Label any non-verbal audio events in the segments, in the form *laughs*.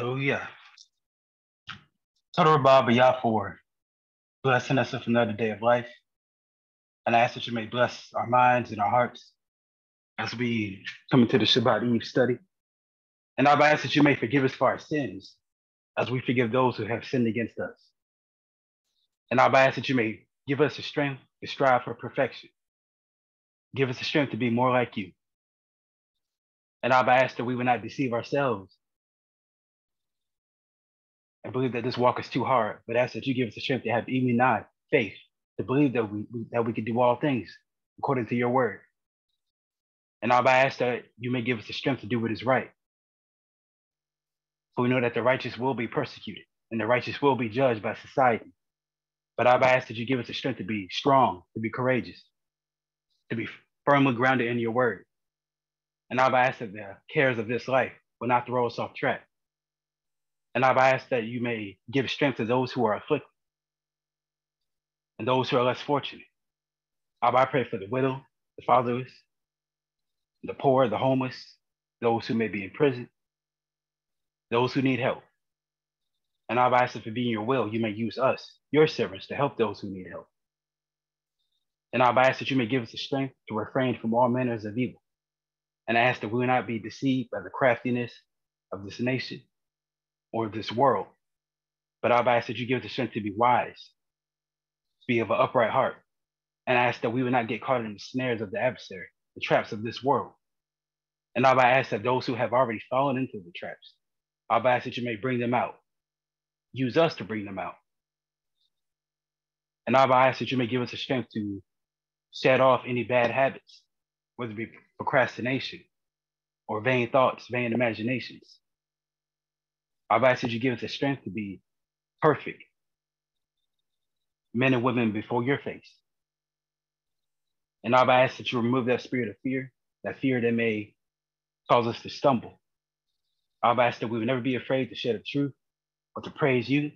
Hallelujah. Total Baba Yah for blessing us with another day of life. And I ask that you may bless our minds and our hearts as we come into the Shabbat Eve study. And I ask that you may forgive us for our sins as we forgive those who have sinned against us. And I ask that you may give us the strength to strive for perfection. Give us the strength to be more like you. And I ask that we would not deceive ourselves and believe that this walk is too hard, but ask that you give us the strength to have even not faith to believe that we that we can do all things according to your word. And I ask that you may give us the strength to do what is right. For we know that the righteous will be persecuted and the righteous will be judged by society. But I ask that you give us the strength to be strong, to be courageous, to be firmly grounded in your word. And I've asked that the cares of this life will not throw us off track. And I've asked that you may give strength to those who are afflicted and those who are less fortunate. I pray for the widow, the fatherless, the poor, the homeless, those who may be in prison, those who need help. And I've asked if it be your will, you may use us, your servants, to help those who need help. And I've asked that you may give us the strength to refrain from all manners of evil. And I ask that we will not be deceived by the craftiness of this nation or this world. But I've asked that you give us the strength to be wise, be of an upright heart. And I ask that we would not get caught in the snares of the adversary, the traps of this world. And I've asked that those who have already fallen into the traps, I've asked that you may bring them out. Use us to bring them out. And I've asked that you may give us the strength to set off any bad habits, whether it be procrastination or vain thoughts, vain imaginations. I've asked that you give us the strength to be perfect men and women before your face. And I've asked that you remove that spirit of fear, that fear that may cause us to stumble. I've asked that we would never be afraid to share the truth or to praise you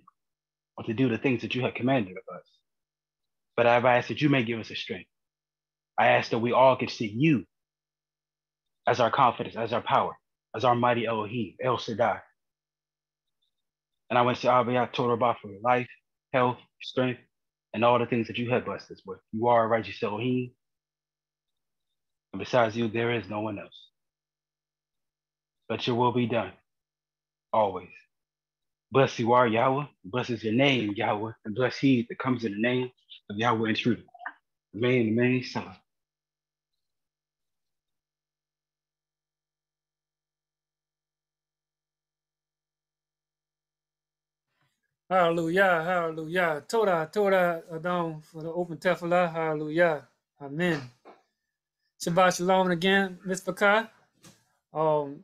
or to do the things that you have commanded of us. But I've asked that you may give us a strength. I ask that we all can see you as our confidence, as our power, as our mighty Elohim, El Shaddai. And I went to say, Abba, Torah for life, health, strength, and all the things that you have blessed us with. You are righteous Elohim. And besides you, there is no one else. But your will be done, always. Blessed you are, Yahweh. Blessed is your name, Yahweh. And bless he that comes in the name of Yahweh and truth. Amen, amen, son. Hallelujah, hallelujah. Toda, Toda, Adam for the open tefillah. Hallelujah. Amen. Shabbat shalom again, Miss Fakai. Um,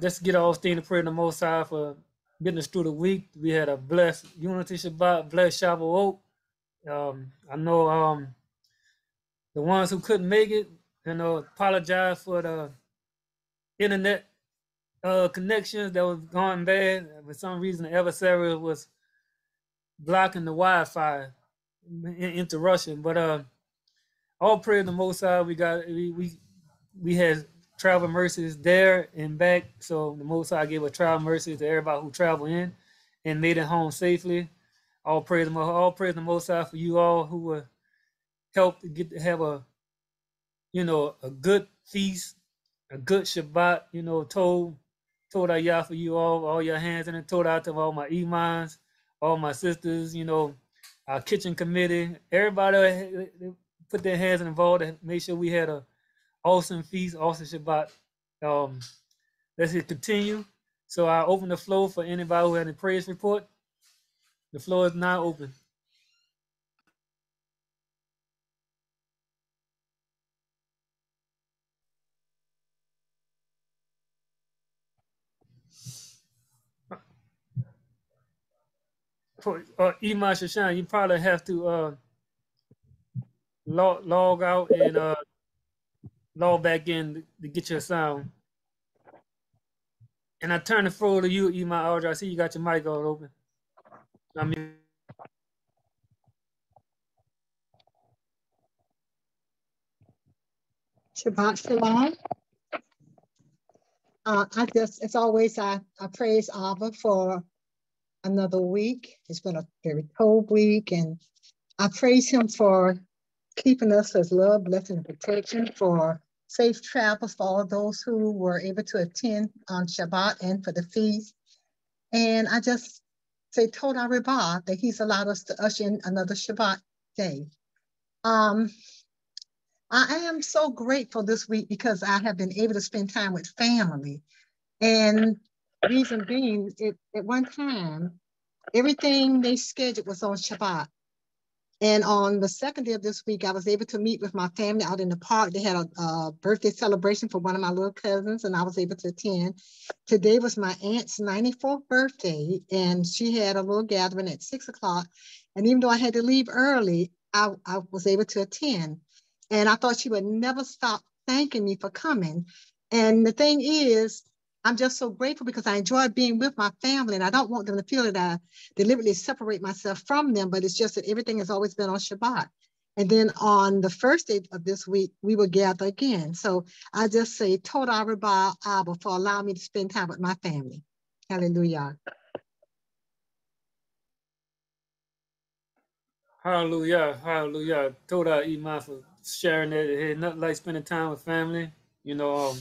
let's get all things to pray in the Most High for getting us through the week. We had a blessed Unity Shabbat, blessed Shavuot. Um, I know um, the ones who couldn't make it, you know, apologize for the internet uh, connections that was going bad. For some reason, the adversary was blocking the Wi-Fi into Russian. But uh, all praise the Most High. We got we we, we had travel mercies there and back. So the Most High gave a travel mercy to everybody who traveled in and made it home safely. All praise the all praise the Most High for you all who were helped to get to have a you know a good feast, a good Shabbat. You know, told told out y'all for you all, all your hands, and then told out to all my imams, all my sisters, you know, our kitchen committee, everybody put their hands involved and make sure we had a awesome feast, awesome Shabbat. Um, let's just continue. So I open the floor for anybody who had a praise report. The floor is now open. For uh, Iman Shashan, you probably have to uh, log, log out and uh, log back in to, to, get your sound. And I turn the floor to you, Iman Aldra. I see you got your mic all open. I mean. Shabbat Shalom. Uh, I just, as always, I, I praise Abba for another week. It's been a very cold week, and I praise him for keeping us as love, blessing, and protection, for safe travels for all those who were able to attend on Shabbat and for the feast. And I just say Toda Rabah that he's allowed us to usher in another Shabbat day. Um, I am so grateful this week because I have been able to spend time with family. And reason being, it, at one time, everything they scheduled was on Shabbat. And on the second day of this week, I was able to meet with my family out in the park. They had a, a, birthday celebration for one of my little cousins, and I was able to attend. Today was my aunt's 94th birthday, and she had a little gathering at six o'clock. And even though I had to leave early, I, I was able to attend. And I thought she would never stop thanking me for coming. And the thing is, I'm just so grateful because I enjoy being with my family and I don't want them to feel that I deliberately separate myself from them, but it's just that everything has always been on Shabbat. And then on the first day of this week, we will gather again. So I just say, Toda Rabah Abba for allowing me to spend time with my family. Hallelujah. Hallelujah. Hallelujah. Toda Iman for sharing that. It nothing like spending time with family. You know, um,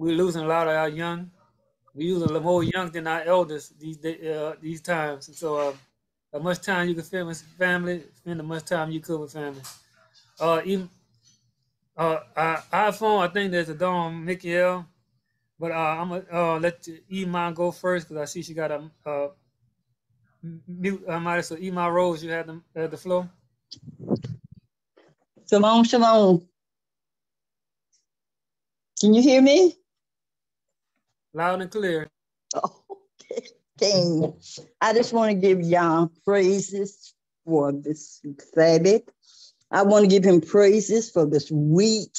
we're losing a lot of our young. We're losing more young than our elders these uh, these times. And so, uh, as much time you can spend with family, spend as much time you could with family. Uh, even uh, our iPhone, I think there's Adon Mikael. But uh, I'm gonna uh, let Iman go first because I see she got a uh, mute. I might so Iman Rose, you had the, uh, the floor. Shalom, shalom. Can you hear me? Loud and clear. Okay. I just want to give Yah praises for this Sabbath. I want to give him praises for this week.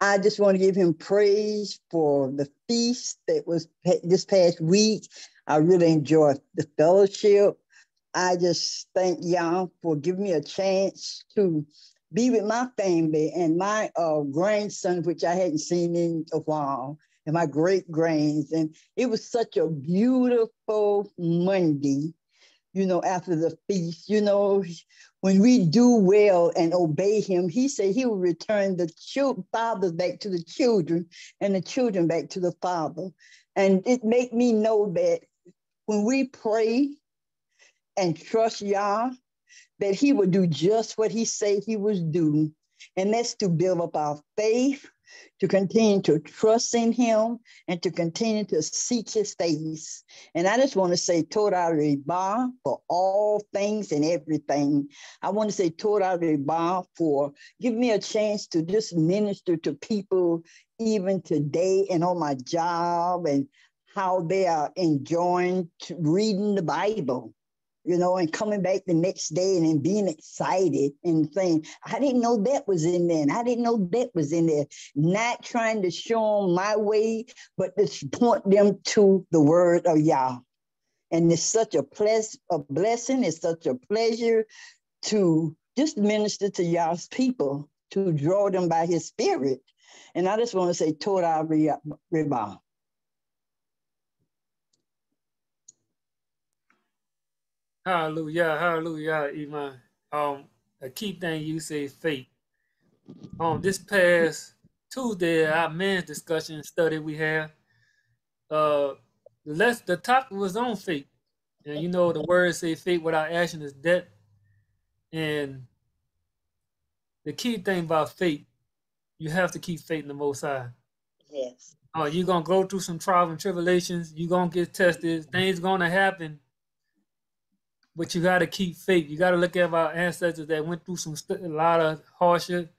I just want to give him praise for the feast that was this past week. I really enjoyed the fellowship. I just thank y'all for giving me a chance to be with my family and my uh, grandson, which I hadn't seen in a while and my great grands. And it was such a beautiful Monday, you know, after the feast. You know, when we do well and obey him, he said he will return the ch- fathers back to the children and the children back to the father. And it made me know that when we pray and trust Yah, that he will do just what he said he was do. And that's to build up our faith, to continue to trust in him and to continue to seek his face. And I just want to say Toda Rabah for all things and everything. I want to say Toda Rabah for giving me a chance to just minister to people even today and on my job and how they are enjoying reading the Bible you know, and coming back the next day and then being excited and saying, I didn't know that was in there. And I didn't know that was in there. Not trying to show them my way, but to point them to the word of Yah. And it's such a, ple- a blessing, it's such a pleasure to just minister to Yah's people, to draw them by his spirit. And I just want to say, Toda Rabah. Hallelujah, hallelujah, Iman. Um, a key thing you say faith. Um, this past Tuesday, our men's discussion study we had, uh, the less the topic was on faith, and you know the words say faith without action is dead, and the key thing about faith, you have to keep faith in the Most High. Yes. Oh, uh, you're gonna go through some trials and tribulations. You're gonna get tested. Things gonna happen but you got to keep faith. You got to look at our ancestors that went through some st- a lot of hardship,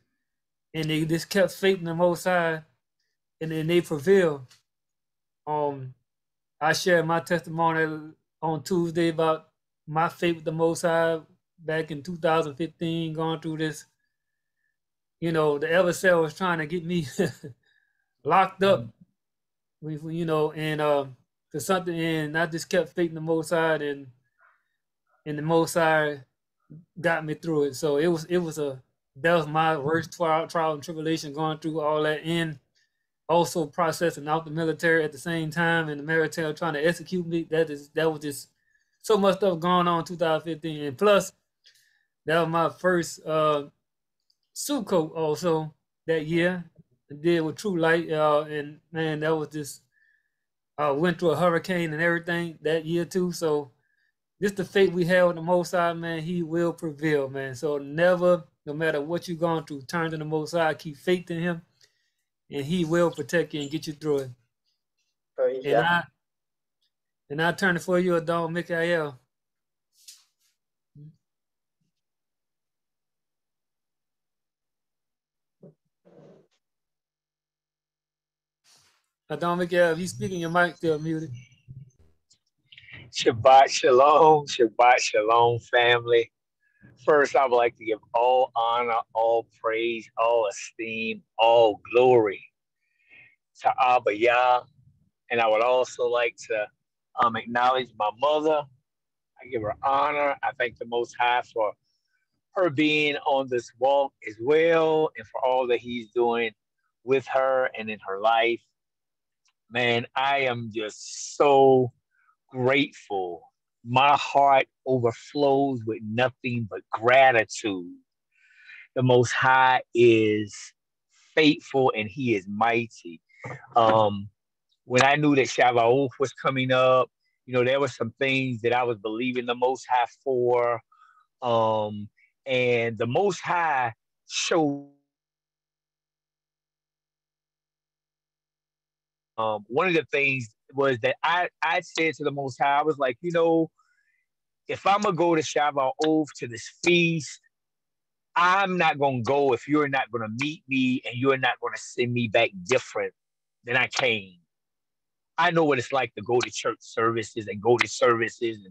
and they just kept faith in the Most High, and then they prevailed. Um, I shared my testimony on Tuesday about my faith with the Most High back in 2015, going through this. You know, the ever cell was trying to get me *laughs* locked up. We, you know, and uh, for something, and I just kept faith in the Most High, and and the Most High got me through it. So it was it was a that was my worst trial, trial and tribulation going through all that in also processing out the military at the same time and the military trying to execute me. That is that was just so much stuff going on in 2015. And plus, that was my first uh coat also that year. I did with True Light. Uh, and man, that was just uh went through a hurricane and everything that year too. So just the faith we have with the most high, man, he will prevail, man. So never, no matter what you're going through, turn to the most high, keep faith in him and he will protect you and get you through it. Oh, Praise and I and I turn it for you, Adon Mikael. Adon Mikael, if you speaking, your mic still muted. Shabbat Shalom, Shabbat Shalom, family. First, I would like to give all honor, all praise, all esteem, all glory to Abba Yah. And I would also like to um, acknowledge my mother. I give her honor. I thank the Most High for her being on this walk as well and for all that He's doing with her and in her life. Man, I am just so grateful my heart overflows with nothing but gratitude. The Most High is faithful and He is mighty. Um, when I knew that Shavuot was coming up, you know, there were some things that I was believing the Most High for. Um, and the Most High showed um, one of the things was that I, I said to the Most High, I was like, you know, if I'm gonna go to Shavuot to this feast, I'm not gonna go if you're not gonna meet me and you're not gonna send me back different than I came. I know what it's like to go to church services and go to services.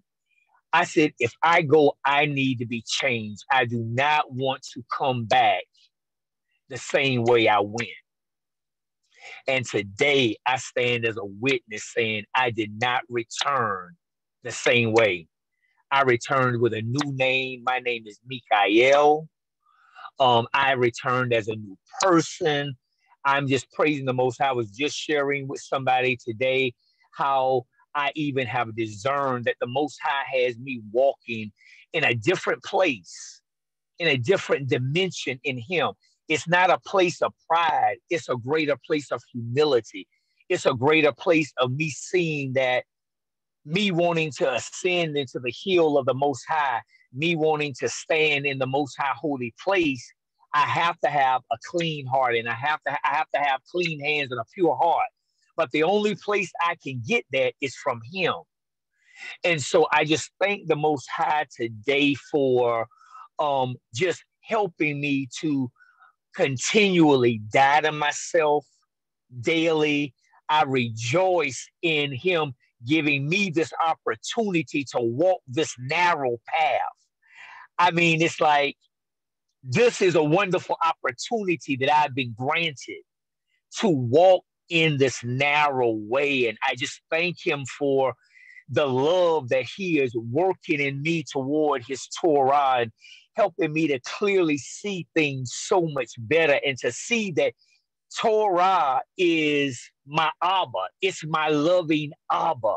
I said, if I go, I need to be changed. I do not want to come back the same way I went. And today I stand as a witness saying I did not return the same way. I returned with a new name. My name is Mikael. Um, I returned as a new person. I'm just praising the Most High. I was just sharing with somebody today how I even have discerned that the Most High has me walking in a different place, in a different dimension in Him. It's not a place of pride, it's a greater place of humility. It's a greater place of me seeing that me wanting to ascend into the hill of the Most High, me wanting to stand in the Most High holy place, I have to have a clean heart and I have to I have to have clean hands and a pure heart. But the only place I can get that is from Him. And so I just thank the Most High today for um, just helping me to continually die to myself daily. I rejoice in Him giving me this opportunity to walk this narrow path. I mean, it's like this is a wonderful opportunity that I've been granted to walk in this narrow way. And I just thank him for the love that he is working in me toward his Torah and helping me to clearly see things so much better and to see that Torah is my Abba. It's my loving Abba,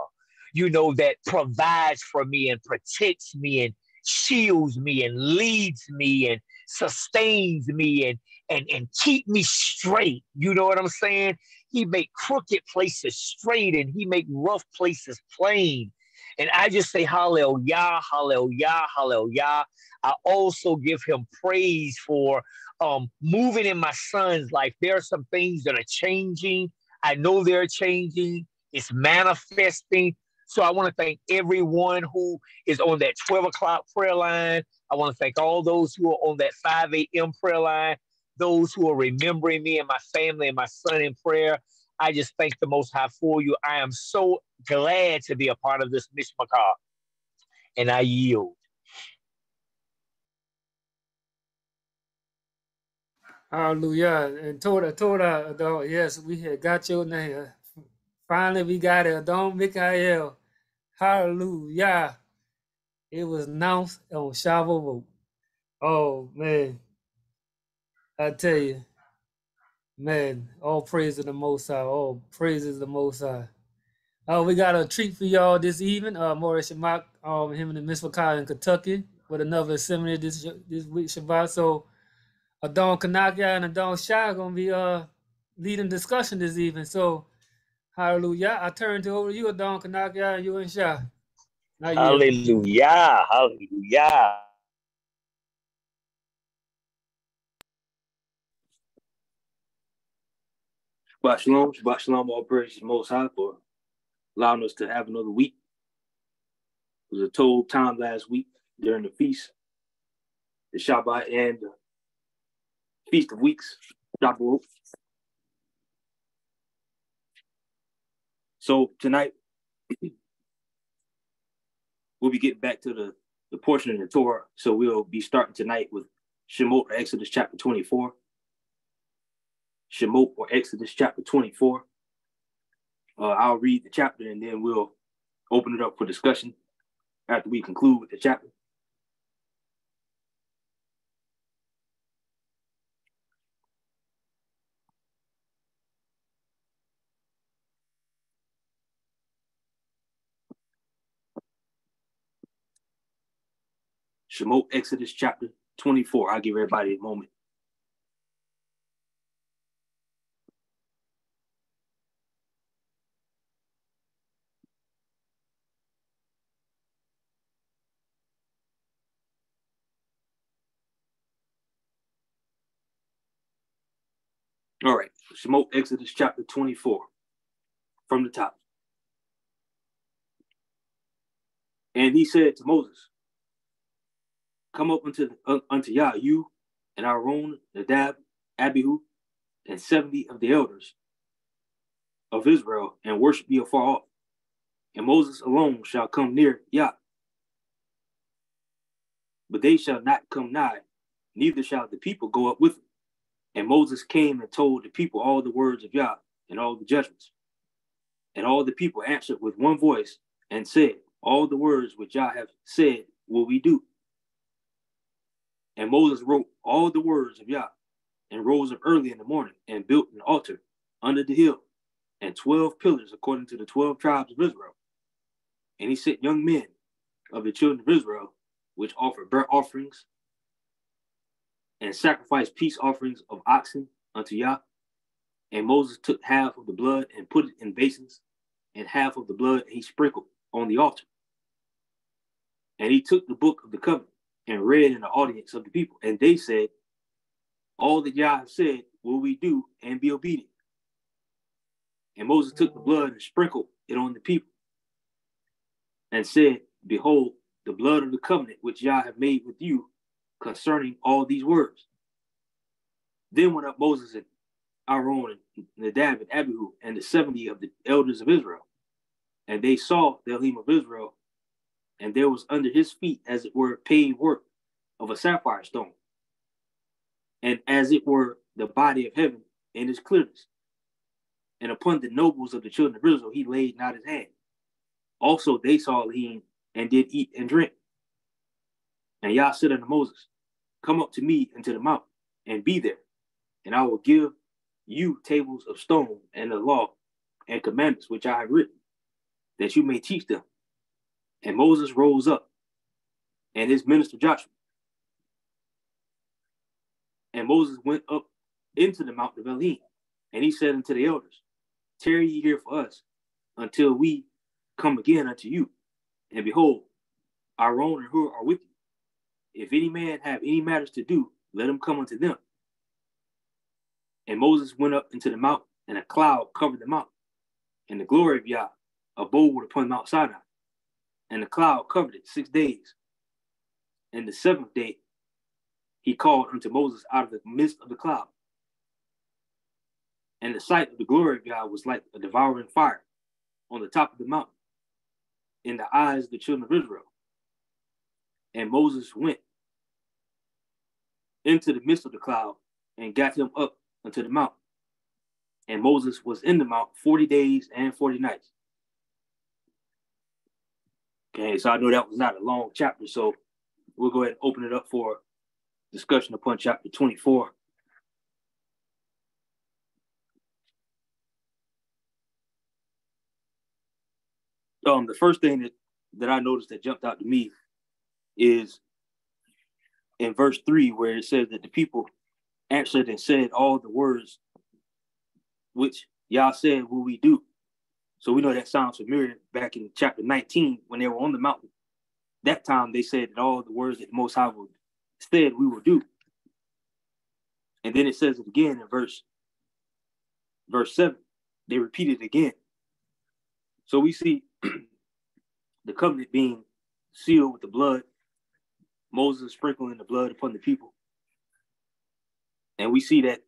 you know, that provides for me and protects me and shields me and leads me and sustains me and and and keep me straight. You know what I'm saying? He make crooked places straight and he make rough places plain. And I just say hallelujah, hallelujah, hallelujah. I also give him praise for um, moving in my son's life. There are some things that are changing. I know they're changing. It's manifesting. So I want to thank everyone who is on that 12 o'clock prayer line. I want to thank all those who are on that 5 a.m. prayer line, those who are remembering me and my family and my son in prayer. I just thank the Most High for you. I am so glad to be a part of this Mishpachah. And I yield. Hallelujah. And Toda, Toda, Adon, yes, we had got your name. Finally, we got it. Adon Mikael. Hallelujah. It was announced on Shavuot. Oh, man. I tell you, Man, all praise to the Most High. All praises the Most High. Uh, we got a treat for y'all this evening. Uh, Morris Shamak, um, him and the Miss in Kentucky with another assembly this this week Shabbat. So, Adon Chanakyah and Adon Shah gonna be uh leading discussion this evening. So, hallelujah. I turn to over to you, Adon Chanakyah, and you and Shah. Hallelujah. Hallelujah. Shabbat Shalom, Shabbat Shalom, all praise Most High for allowing us to have another week. It was a total time last week during the feast, the Shabbat and the Feast of Weeks, Shabbat. So tonight, *clears throat* we'll be getting back to the, the portion of the Torah. So we'll be starting tonight with Shemot, Exodus chapter 24. Shemot or Exodus chapter 24. Uh, I'll read the chapter and then we'll open it up for discussion after we conclude with the chapter. Shemot Exodus chapter 24. I'll give everybody a moment. All right, Shemot Exodus chapter 24 from the top. And he said to Moses, Come up unto uh, unto Yah, you and Aaron, Nadab, Abihu, and seventy of the elders of Israel, and worship ye afar off. And Moses alone shall come near Yah. But they shall not come nigh, neither shall the people go up with them. And Moses came and told the people all the words of Yah and all the judgments. And all the people answered with one voice and said, All the words which Yah have said will we do. And Moses wrote all the words of Yah and rose up early in the morning and built an altar under the hill and 12 pillars according to the 12 tribes of Israel. And he sent young men of the children of Israel, which offered burnt offerings and sacrificed peace offerings of oxen unto Yah. And Moses took half of the blood and put it in basins, and half of the blood he sprinkled on the altar. And he took the book of the covenant and read in the audience of the people. And they said, All that Yah said will we do and be obedient. And Moses took the blood and sprinkled it on the people and said, Behold, the blood of the covenant which Yah have made with you concerning all these words. Then went up Moses and Aaron and Nadab and Abihu and the 70 of the elders of Israel. And they saw the Elohim of Israel, and there was under his feet, as it were, paved work of a sapphire stone, and as it were, the body of heaven in its clearness. And upon the nobles of the children of Israel, he laid not his hand. Also, they saw Elohim and did eat and drink. And Yah said unto Moses, Come up to me into the mountain and be there, and I will give you tables of stone and the law and commandments which I have written, that you may teach them. And Moses rose up, and his minister Joshua. And Moses went up into the mountain of Elohim, and he said unto the elders, Tarry ye here for us until we come again unto you. And behold, Aaron and Hur are with you if any man have any matters to do, let him come unto them. And Moses went up into the mountain, and a cloud covered the mountain, and the glory of Yah abode upon Mount Sinai. And the cloud covered it six days. And the seventh day he called unto Moses out of the midst of the cloud. And the sight of the glory of God was like a devouring fire on the top of the mountain in the eyes of the children of Israel. And Moses went into the midst of the cloud and got him up unto the mount. And Moses was in the mount 40 days and 40 nights. Okay, so I know that was not a long chapter, so we'll go ahead and open it up for discussion upon chapter 24. Um, the first thing that, that I noticed that jumped out to me is in verse three, where it says that the people answered and said all the words which Yah said will we do. So we know that sounds familiar back in chapter 19 when they were on the mountain. That time they said that all the words that the Most High would said we will do. And then it says it again in verse verse 7. They repeat it again. So we see *clears throat* the covenant being sealed with the blood, Moses sprinkling the blood upon the people. And we see that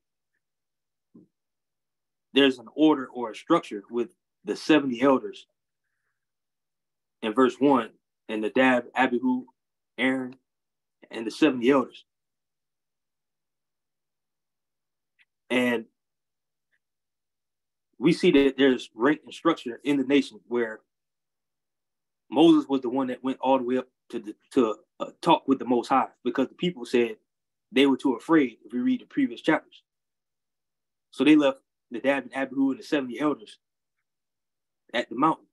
there's an order or a structure with the 70 elders in verse 1 and Nadab, Abihu, Aaron, and the 70 elders. And we see that there's rank and structure in the nation where Moses was the one that went all the way up to the, to uh, talk with the Most High because the people said they were too afraid. If we read the previous chapters, so they left Nadab and Abihu and the seventy elders at the mountain,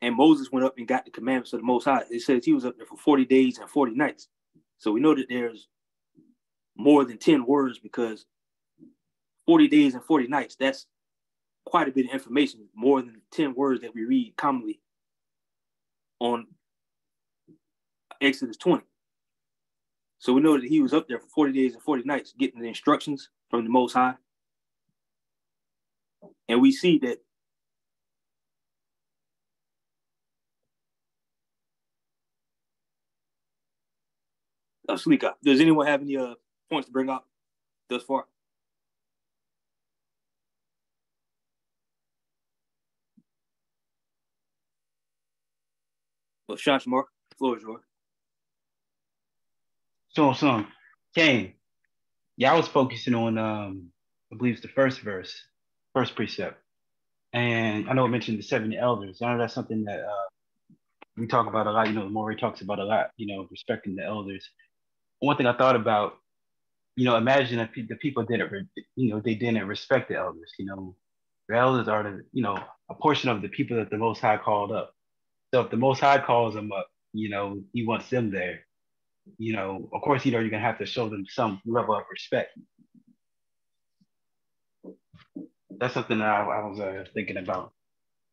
and Moses went up and got the commandments of the Most High. It says he was up there for forty days and forty nights. So we know that there's more than ten words because forty days and forty nights. That's quite a bit of information, more than 10 words that we read commonly on Exodus 20. So we know that he was up there for 40 days and 40 nights getting the instructions from the Most High. And we see that uh, does anyone have any uh, points to bring up thus far? Well, the floor is yours. So, so, Cain, yeah, I was focusing on, um, I believe it's the first verse, first precept. And I know I mentioned the 70 elders. I know that's something that uh, we talk about a lot. You know, Morrie talks about a lot, you know, respecting the elders. One thing I thought about, you know, imagine if the people didn't, you know, they didn't respect the elders. You know, the elders are the, you know, a portion of the people that the Most High called up. So if the Most High calls them up, you know, he wants them there. You know, of course, you know, you're gonna have to show them some level of respect. That's something that I, I was uh, thinking about.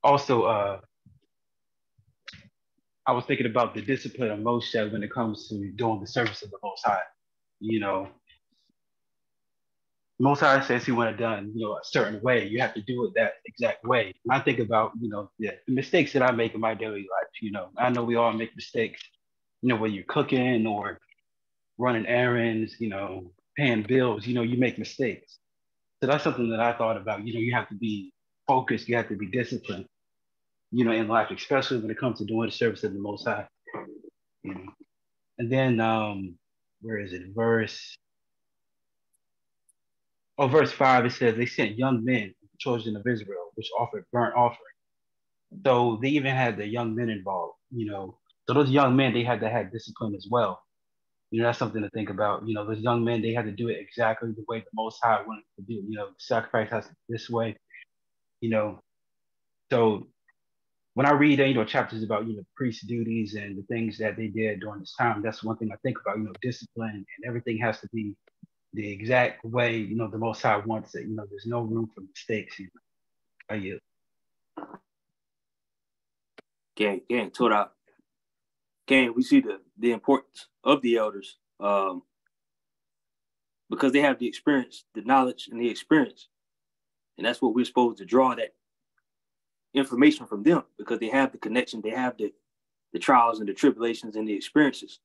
Also, uh, I was thinking about the discipline of Moshe when it comes to doing the service of the Most High. You know, most High says he want it done, you know, a certain way. You have to do it that exact way. I think about, you know, the, the mistakes that I make in my daily life. You know, I know we all make mistakes. You know, when you're cooking or running errands, you know, paying bills, you know, you make mistakes. So that's something that I thought about. You know, you have to be focused. You have to be disciplined. You know, in life, especially when it comes to doing the service of the Most High. You know? And then, um, where is it? Verse oh, verse five, it says they sent young men, children of Israel, which offered burnt offering. So they even had the young men involved, you know. So those young men, they had to have discipline as well. You know, that's something to think about. You know, those young men, they had to do it exactly the way the Most High wanted to do. You know, sacrifice has this way. You know, so when I read, you know, chapters about you know priest duties and the things that they did during this time, that's one thing I think about. You know, discipline and everything has to be the exact way, you know, the Most High wants it. You know, there's no room for mistakes. You know, I yield. Gang, gang, Torah. Gang, we see the the importance of the elders um, because they have the experience, the knowledge, and the experience, and that's what we're supposed to draw that information from them because they have the connection, they have the the trials and the tribulations and the experiences.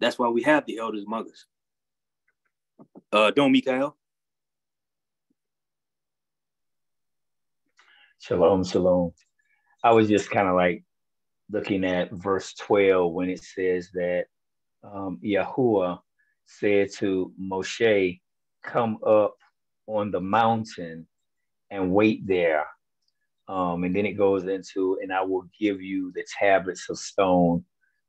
That's why we have the elders among us. Uh, Don Mikael. Shalom, shalom. I was just kind of like looking at verse 12 when it says that um, Yahuwah said to Moshe, Come up on the mountain and wait there. Um, and then it goes into, and I will give you the tablets of stone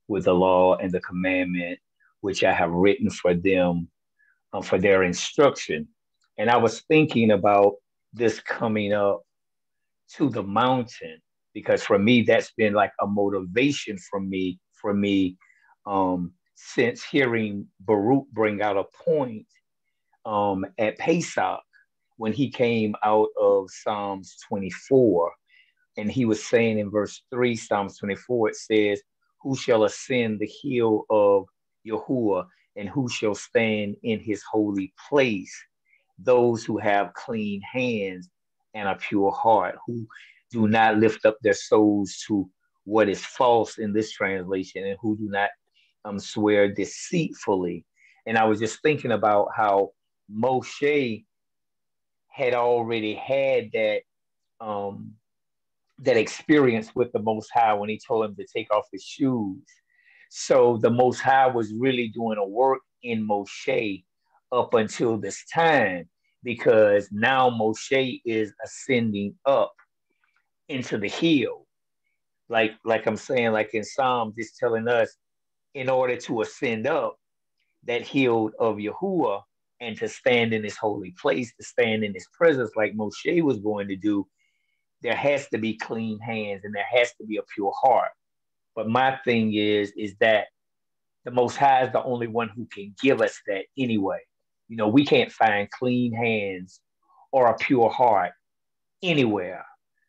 with the law and the commandment which I have written for them um, for their instruction. And I was thinking about this coming up to the mountain. Because for me that's been like a motivation for me for me um, since hearing Baruch bring out a point um, at Pesach when he came out of Psalms 24, and he was saying in verse 3, Psalms 24, it says, Who shall ascend the hill of Yahuwah, and who shall stand in his holy place? Those who have clean hands and a pure heart, who do not lift up their souls to what is false in this translation, and who do not um, swear deceitfully. And I was just thinking about how Moshe had already had that um, that experience with the Most High when he told him to take off his shoes. So the Most High was really doing a work in Moshe up until this time because now Moshe is ascending up into the hill. Like, like I'm saying, like in Psalms, it's telling us in order to ascend up that hill of Yahuwah and to stand in his holy place, to stand in his presence like Moshe was going to do, there has to be clean hands and there has to be a pure heart. But my thing is, is that the Most High is the only one who can give us that anyway. You know, we can't find clean hands or a pure heart anywhere.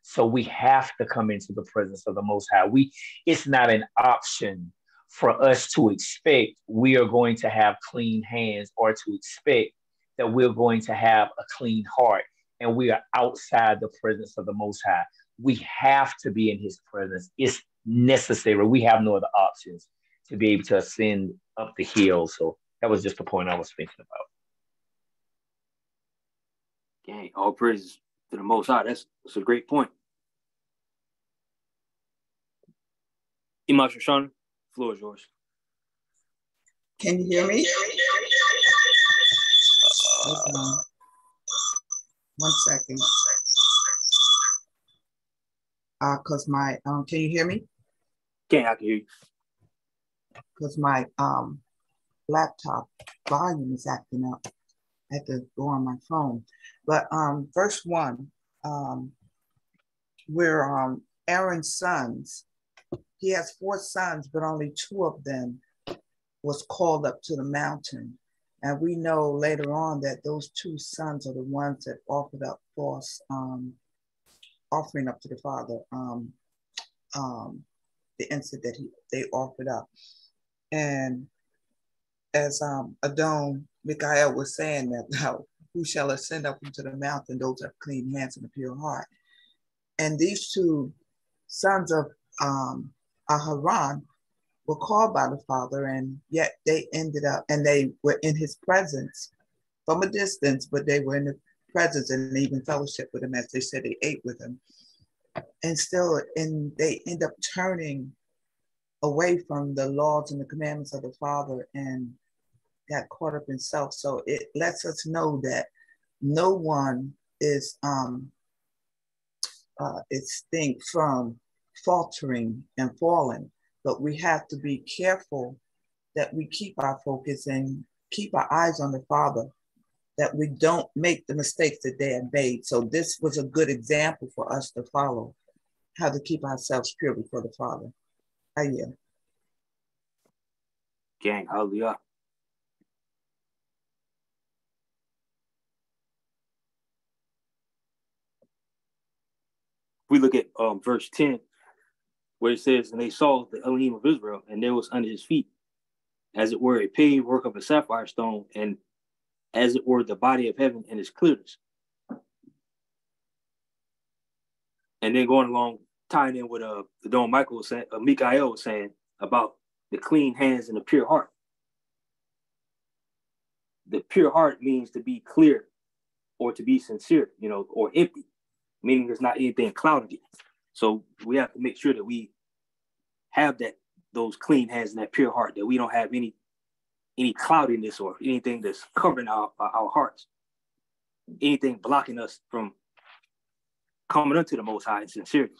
So we have to come into the presence of the Most High. We, it's not an option for us to expect we are going to have clean hands or to expect that we're going to have a clean heart and we are outside the presence of the Most High. We have to be in His presence. It's necessary. We have no other options to be able to ascend up the hill. So that was just the point I was thinking about. Gang, all praise to the Most High. That's, that's a great point. Imam Shoshana? floor is yours. Can you hear me? Uh, one second. Uh, cause my um, can you hear me? Can I can hear you? Cause my um laptop volume is acting up. I had to go on my phone. But um, verse one, um, where um Aaron's sons he has four sons, but only two of them was called up to the mountain. And we know later on that those two sons are the ones that offered up false um, offering up to the Father, um, um, the instant that he, they offered up. And as um, Adon Mikael was saying that *laughs* who shall ascend up into the mountain, those have clean hands and a pure heart. And these two sons of um, Aharon were called by the Father, and yet they ended up, and they were in his presence from a distance, but they were in the presence and even fellowship with him, as they said they ate with him. And still, and they end up turning away from the laws and the commandments of the Father and got caught up in self. So it lets us know that no one is um, uh, distinct from faltering and falling, but we have to be careful that we keep our focus and keep our eyes on the Father, that we don't make the mistakes that they have made. So this was a good example for us to follow, how to keep ourselves pure before the Father. I yeah. Gang, hallelujah. we look at um, verse 10, where it says, And they saw the Elohim of Israel, and there was under his feet, as it were a paved work of a sapphire stone, and as it were the body of heaven in its clearness. And then going along, tying in with uh, the Don Michael was saying, uh, Mikael was saying about the clean hands and the pure heart. The pure heart means to be clear or to be sincere, you know, or empty, meaning there's not anything clouded. So we have to make sure that we have that those clean hands and that pure heart, that we don't have any any cloudiness or anything that's covering our, our hearts, anything blocking us from coming unto the Most High in sincerity.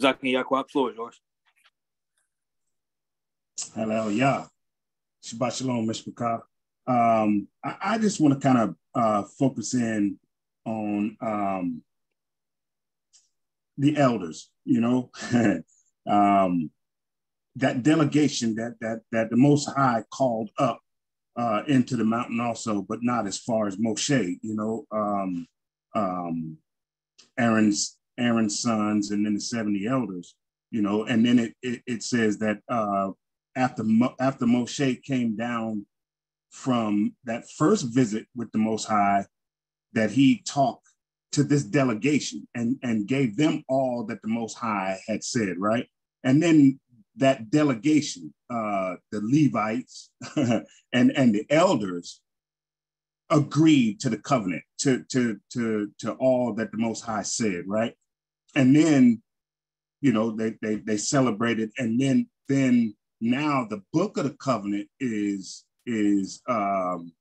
Zaki Yaquab, floor is yours. Hallelujah. Shabbat Shalom, Mr. Um, I, I, just want to kind of uh, focus in on um, the elders, you know, *laughs* um, that delegation that that that the Most High called up uh, into the mountain also, but not as far as Moshe, you know, um, um, Aaron's Aaron's sons, and then the seventy elders, you know, and then it it, it says that uh, after after Moshe came down from that first visit with the Most High, that he talked to this delegation and and gave them all that the Most High had said, right? And then that delegation, uh, the Levites *laughs* and and the elders, agreed to the covenant, to to to to all that the Most High said, right? And then, you know, they they they celebrated, and then then now the book of the covenant is is um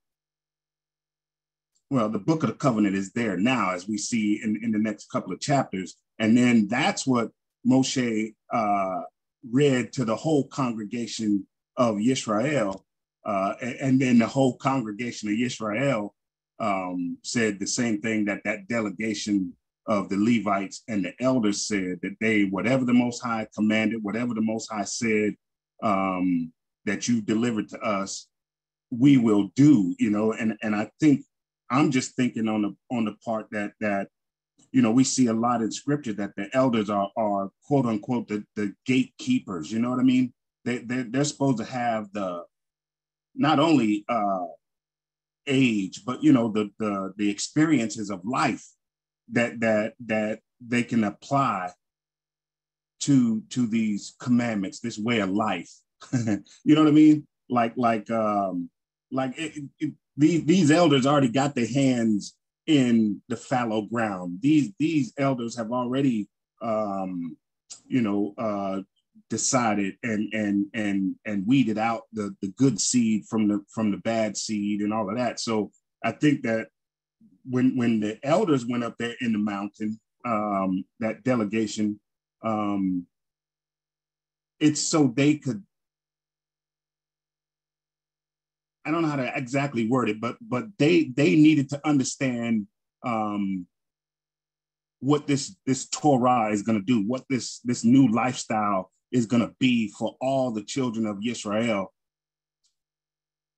well the book of the covenant is there now as we see in, in the next couple of chapters. And then that's what moshe uh read to the whole congregation of Israel uh and, and then the whole congregation of Israel um said the same thing that that delegation of the Levites and the elders said that they whatever the most high commanded whatever the most high said um, that you've delivered to us, we will do, you know, and, and I think I'm just thinking on the on the part that that you know we see a lot in scripture that the elders are are quote unquote the, the gatekeepers you know what i mean? They they're, they're supposed to have the not only uh age but you know the the the experiences of life that that that they can apply to to these commandments, this way of life. *laughs* you know what I mean? Like like um like it, it, these these elders already got their hands in the fallow ground. These these elders have already um you know uh decided and and and and weeded out the the good seed from the from the bad seed and all of that. So I think that when when the elders went up there in the mountain, um, that delegation um, it's so they could I don't know how to exactly word it, but but they they needed to understand um, what this this Torah is going to do, what this this new lifestyle is going to be for all the children of Israel,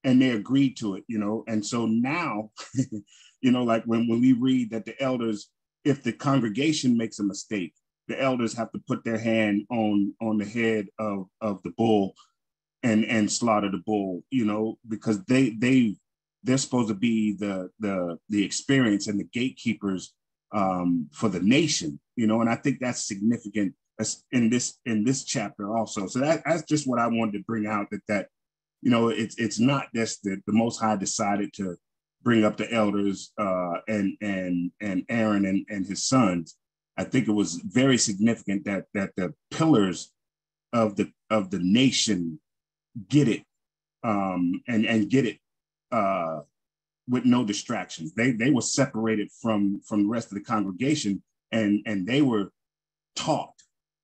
and they agreed to it, you know. And so now, *laughs* you know, like when when we read that the elders, if the congregation makes a mistake, the elders have to put their hand on on the head of of the bull and and slaughter the bull you know because they they they're supposed to be the the the experience and the gatekeepers um, for the nation you know and i think that's significant in this in this chapter also. So that, that's just what i wanted to bring out that that you know it's it's not just that the most high decided to bring up the elders uh, and and and aaron and, and his sons I think it was very significant that that the pillars of the of the nation get it um, and and get it uh, with no distractions. They they were separated from from the rest of the congregation and and they were taught,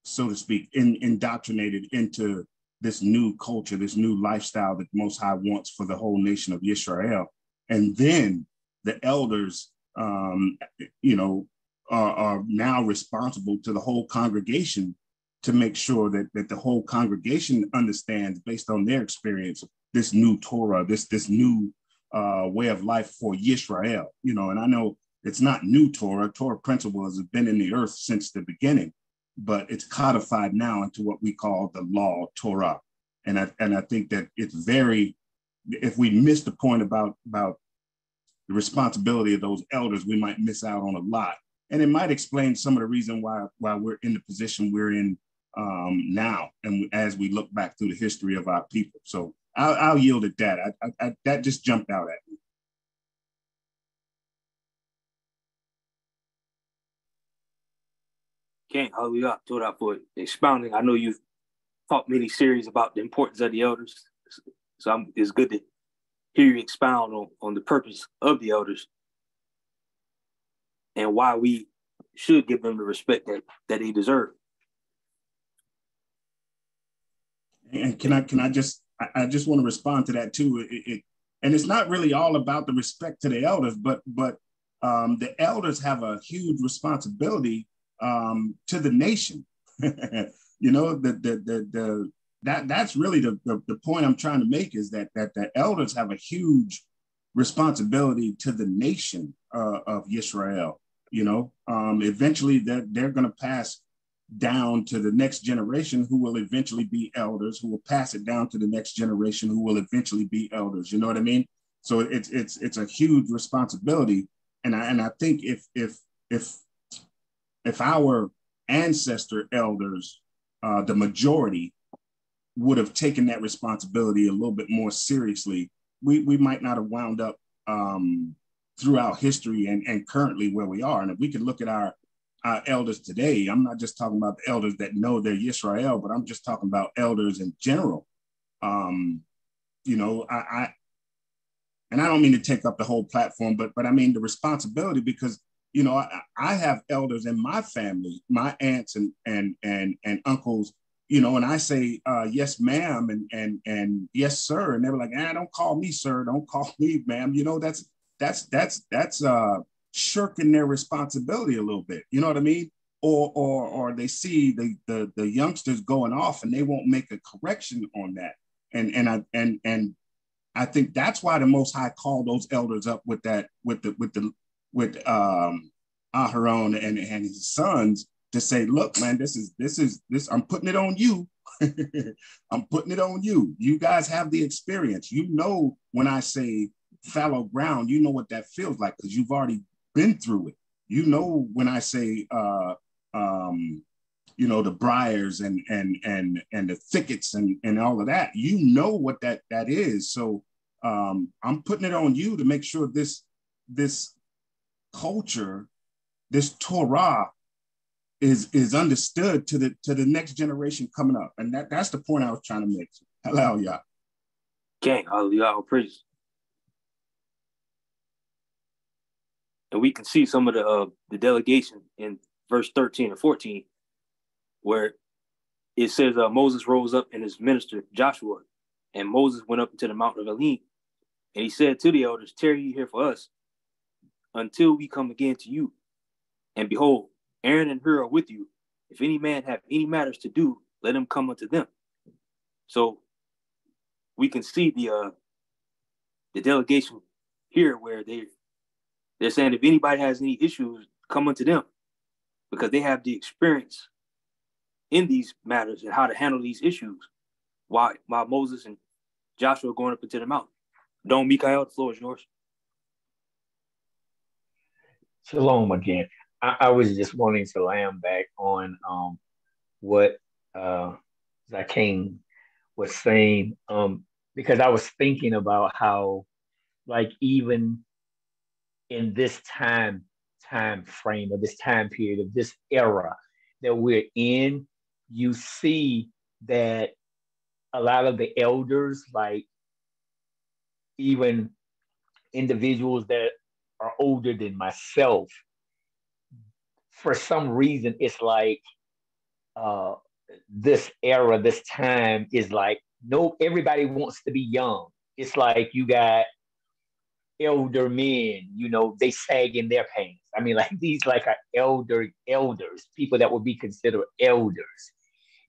so to speak, in, indoctrinated into this new culture, this new lifestyle that Most High wants for the whole nation of Israel. And then the elders, um, you know, are, are now responsible to the whole congregation to make sure that, that the whole congregation understands based on their experience this new Torah, this this new uh, way of life for Yisrael. You know, and I know it's not new Torah. Torah principles have been in the earth since the beginning, but it's codified now into what we call the law Torah. And I and I think that it's very if we miss the point about about the responsibility of those elders, we might miss out on a lot and it might explain some of the reason why why we're in the position we're in um, now, and as we look back through the history of our people. So I'll, I'll yield at that. I, I, I, that just jumped out at me. Can't hallelujah to that for expounding. I know you've taught many series about the importance of the elders, so I'm, it's good to hear you expound on, on the purpose of the elders and why we should give them the respect that, that they deserve. And can I can I just I, just want to respond to that too. It, it, and it's not really all about the respect to the elders, but but um, the elders have a huge responsibility um, to the nation. *laughs* you know, the, the the the that that's really the, the, the point I'm trying to make is that that the elders have a huge responsibility to the nation uh, of Israel. You know, um, eventually they're, they're going to pass down to the next generation who will eventually be elders, who will pass it down to the next generation who will eventually be elders. You know what I mean? So it's it's it's a huge responsibility, and I and I think if if if if our ancestor elders, uh, the majority, would have taken that responsibility a little bit more seriously, we we might not have wound up um, throughout history and and currently where we are. And if we could look at our our elders today. I'm not just talking about the elders that know they're Israel, but I'm just talking about elders in general. Um, you know, I, I and I don't mean to take up the whole platform, but but I mean the responsibility because you know I, I have elders in my family, my aunts and and and and uncles, you know, and I say uh, yes, ma'am, and and and yes, sir, and they were like, ah, don't call me sir, don't call *laughs* me ma'am. You know, that's that's that's that's uh shirking their responsibility a little bit. You know what I mean? Or or or they see the the, the youngsters going off and they won't make a correction on that. And and I and and I think that's why the Most High called those elders up with that with the with the with um Aharon and and his sons to say, look, man, this is this is this. I'm putting it on you. *laughs* I'm putting it on you. You guys have the experience. You know when I say fallow ground, you know what that feels like because you've already been through it. You know when I say uh, um, you know the briars and and and and the thickets and and all of that. You know what that that is. So um, I'm putting it on you to make sure this this culture, this Torah, is is understood to the to the next generation coming up. And that that's the point I was trying to make. Hello, y'all. Gang, hallelujah, praise. And we can see some of the uh, the delegation in verse 13 and 14 where it says uh, moses rose up and his minister joshua and moses went up into the mountain of Elohim. And he said to the elders tarry ye here for us until we come again to you. And behold aaron and hur are with you. If any man have any matters to do let him come unto them. So we can see the uh the delegation here where they they're saying if anybody has any issues, come unto them because they have the experience in these matters and how to handle these issues. While, while Moses and Joshua are going up into the mountain. Don't, Mikael, the floor is yours. Shalom again. I, I, was just wanting to land back on um, what uh, Zakim was saying um, because I was thinking about how, like, even in this time time frame of this time period of this era that we're in you see that a lot of the elders like even individuals that are older than myself for some reason it's like uh, this era this time is like no everybody wants to be young. It's like you got elder men, you know, they sag in their pants. I mean, *laughs* like these like are elder elders, people that would be considered elders,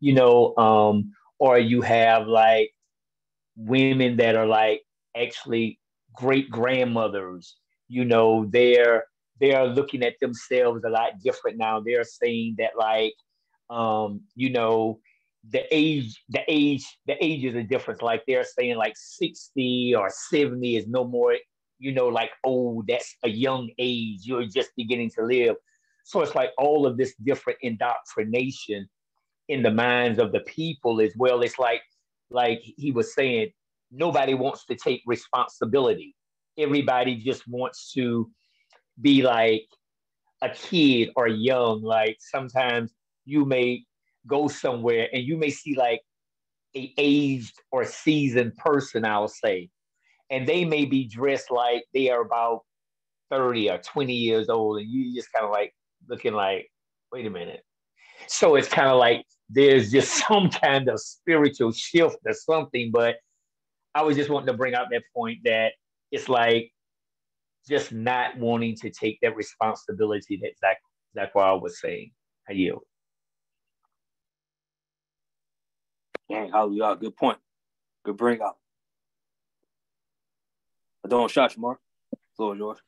you know, um, or you have like women that are like actually great grandmothers, you know, they're they're looking at themselves a lot different now. They're saying that like um, you know, the age, the age, the age is a difference. Like they're saying like 60 or 70 is no more you know, like, oh, that's a young age, you're just beginning to live. So it's like all of this different indoctrination in the minds of the people as well. It's like, like he was saying, nobody wants to take responsibility. Everybody just wants to be like a kid or young. Like sometimes you may go somewhere and you may see like a aged or seasoned person, I'll say, and they may be dressed like they are about 30 or 20 years old and you just kind of like looking like wait a minute so it's kind of like there's just *laughs* some kind of spiritual shift or something but I was just wanting to bring out that point that it's like just not wanting to take that responsibility that Zach Zachariah was saying. I yield. Dang, hallelujah. Good point. Good bring up. Don't Shashamar. Floor yours.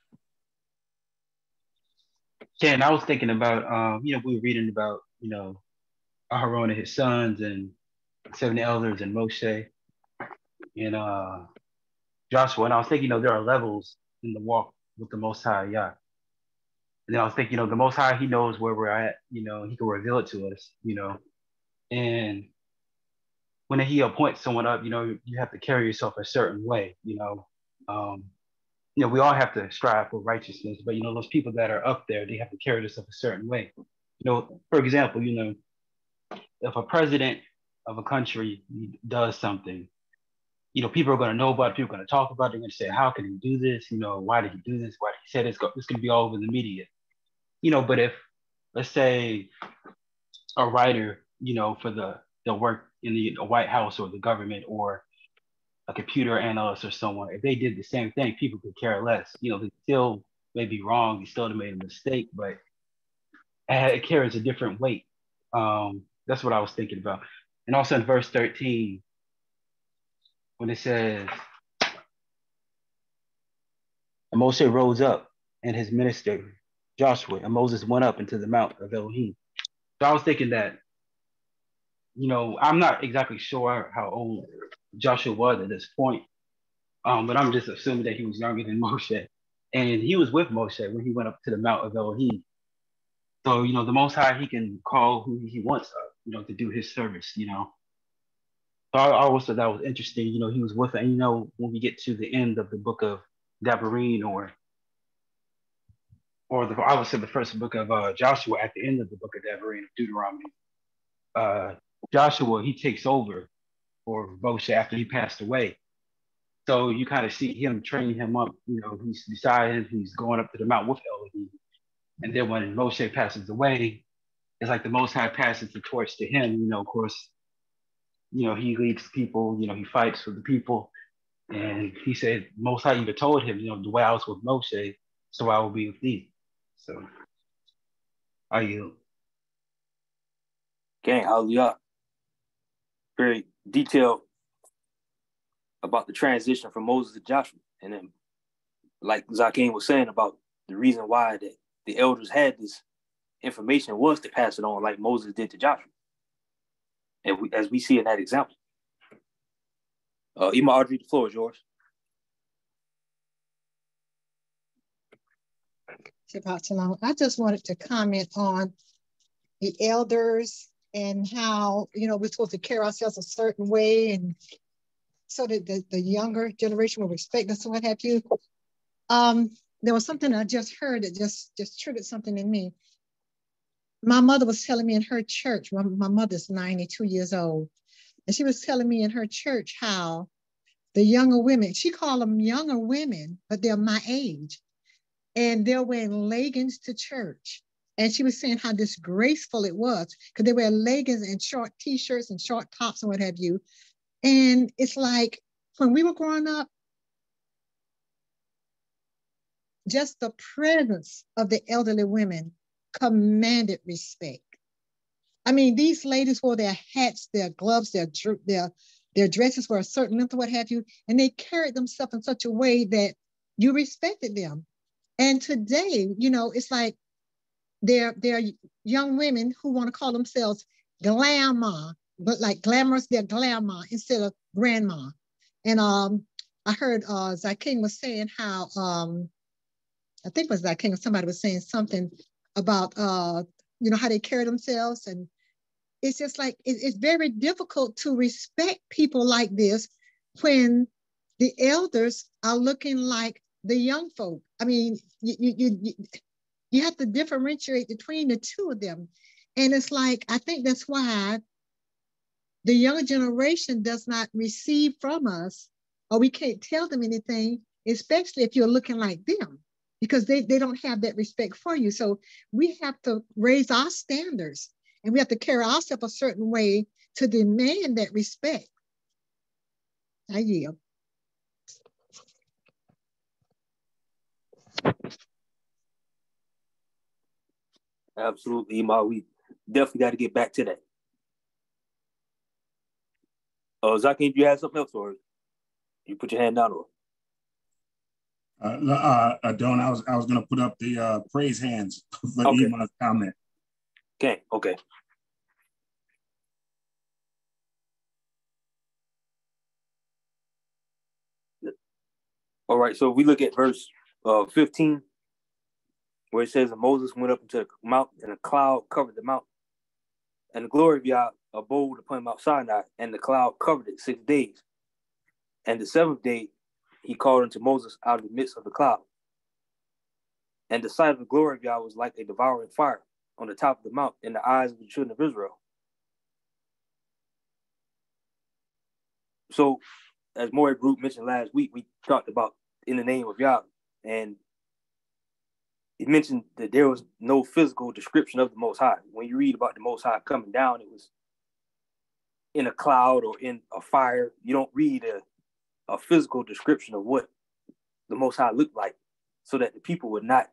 Yeah, and I was thinking about, um, you know, we were reading about, you know, Aharon and his sons and seven elders and Moshe and uh, Joshua. And I was thinking, you know, there are levels in the walk with the Most High, yeah. And then I was thinking, you know, the Most High, He knows where we're at. You know, He can reveal it to us. You know, and when He appoints someone up, you know, you have to carry yourself a certain way. You know, um, you know, we all have to strive for righteousness, but you know, those people that are up there, they have to carry themselves a certain way. You know, for example, you know, if a president of a country does something, you know, people are going to know about it. People are going to talk about it. They're going to say, how can he do this? You know, why did he do this? Why did he say this? It's going to be all over the media. You know, but if, let's say, a writer, you know, for the, the work in the White House or the government or a computer analyst or someone, if they did the same thing, people could care less. You know, they still may be wrong. They still made a mistake, but it carries a different weight. Um, that's what I was thinking about. And also in verse 13, when it says, and Moshe rose up and his minister, Joshua, and Moses went up into the mount of Elohim. So I was thinking that, you know, I'm not exactly sure how old Joshua was at this point, um, but I'm just assuming that he was younger than *laughs* Moshe. And he was with Moshe when he went up to the mount of Elohim. So, you know, the Most High, he can call who he wants, uh, you know, to do his service, you know. So I always thought that was interesting. You know, he was with it. And, you know, when we get to the end of the book of Devarim or or the I would say the first book of uh, Joshua at the end of the book of Devarim, Deuteronomy, uh, Joshua, he takes over for Moshe after he passed away. So you kind of see him training him up. You know, he's deciding he's going up to the mount with Elohim. And then when Moshe passes away, it's like the Most High passes the torch to him. You know, of course, you know, he leads people, you know, he fights for the people. And he said, Most High even told him, you know, the way I was with Moshe, so I will be with thee. So I yield. Gang, hallelujah. Very detailed about the transition from Moses to Joshua. And then, like Zakim was saying about the reason why that the elders had this information was to pass it on like Moses did to Joshua and we, as we see in that example. Uh, Ima Audrey, the floor is yours. I just wanted to comment on the elders and how, you know, we're supposed to carry ourselves a certain way and so that the, the younger generation will respect us and what have you. Um, there was something I just heard that just, just triggered something in me my mother was telling me in her church, my, my mother's 92 years old, and she was telling me in her church how the younger women, she called them younger women, but they're my age, and they're wearing leggings to church. And she was saying how disgraceful it was because they wear leggings and short t-shirts and short tops and what have you. And it's like when we were growing up, just the presence of the elderly women commanded respect. I mean, these ladies wore their hats, their gloves, their their their dresses were a certain length, or what have you, and they carried themselves in such a way that you respected them. And today, you know, it's like they're they're young women who want to call themselves glamour, but like glamorous, they're glamour instead of grandma. And um, I heard uh Zaking was saying how um, I think it was Zaking or somebody was saying something about uh, you know how they carry themselves and it's just like it, it's very difficult to respect people like this when the elders are looking like the young folk i mean you you you, you have to differentiate between the two of them. And it's like, I think that's why the young generation does not receive from us, or we can't tell them anything, especially if you're looking like them, because they, they don't have that respect for you. So we have to raise our standards and we have to carry ourselves a certain way to demand that respect. I yield. Absolutely, Ma. We definitely got to get back to that. Uh, Zaki, you have something else, or you put your hand down, or? Uh, uh, uh, Don, I was I was gonna put up the uh, praise hands *laughs* for Okay. Comment. Okay, okay. All right, so we look at verse uh, 15, where it says, Moses went up into the mountain, and a cloud covered the mountain. And the glory of Yah abode upon Mount Sinai, and the cloud covered it six days. And the seventh day he called unto Moses out of the midst of the cloud. And the sight of the glory of Yah was like a devouring fire on the top of the mount in the eyes of the children of Israel. So, as Maury Group mentioned last week, we talked about in the name of Yah, and it mentioned that there was no physical description of the Most High. When you read about the Most High coming down, it was in a cloud or in a fire. You don't read a, a physical description of what the Most High looked like, so that the people would not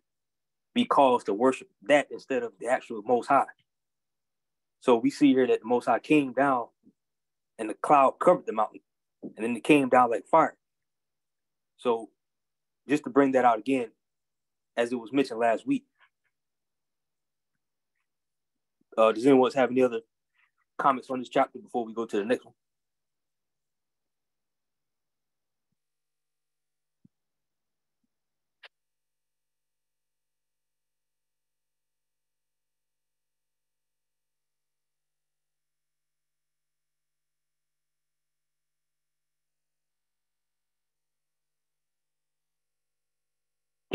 be caused to worship that instead of the actual Most High. So we see here that the Most High came down and the cloud covered the mountain, and then it came down like fire. So just to bring that out again, as it was mentioned last week. Uh, does anyone else have any other comments on this chapter before we go to the next one?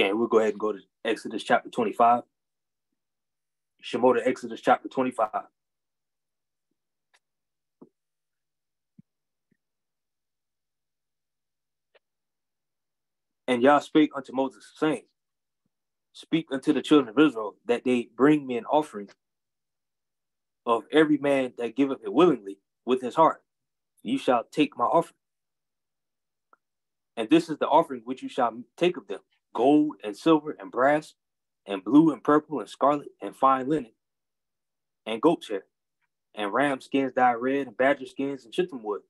Okay, we'll go ahead and go to Exodus chapter 25. Shemota Exodus chapter 25. And Yah spake unto Moses, saying, Speak unto the children of Israel that they bring me an offering of every man that giveth it willingly with his heart. You shall take my offering. And this is the offering which you shall take of them gold and silver and brass, and blue and purple and scarlet and fine linen, and goat's hair, and ram skins dyed red, and badger skins and shittim wood,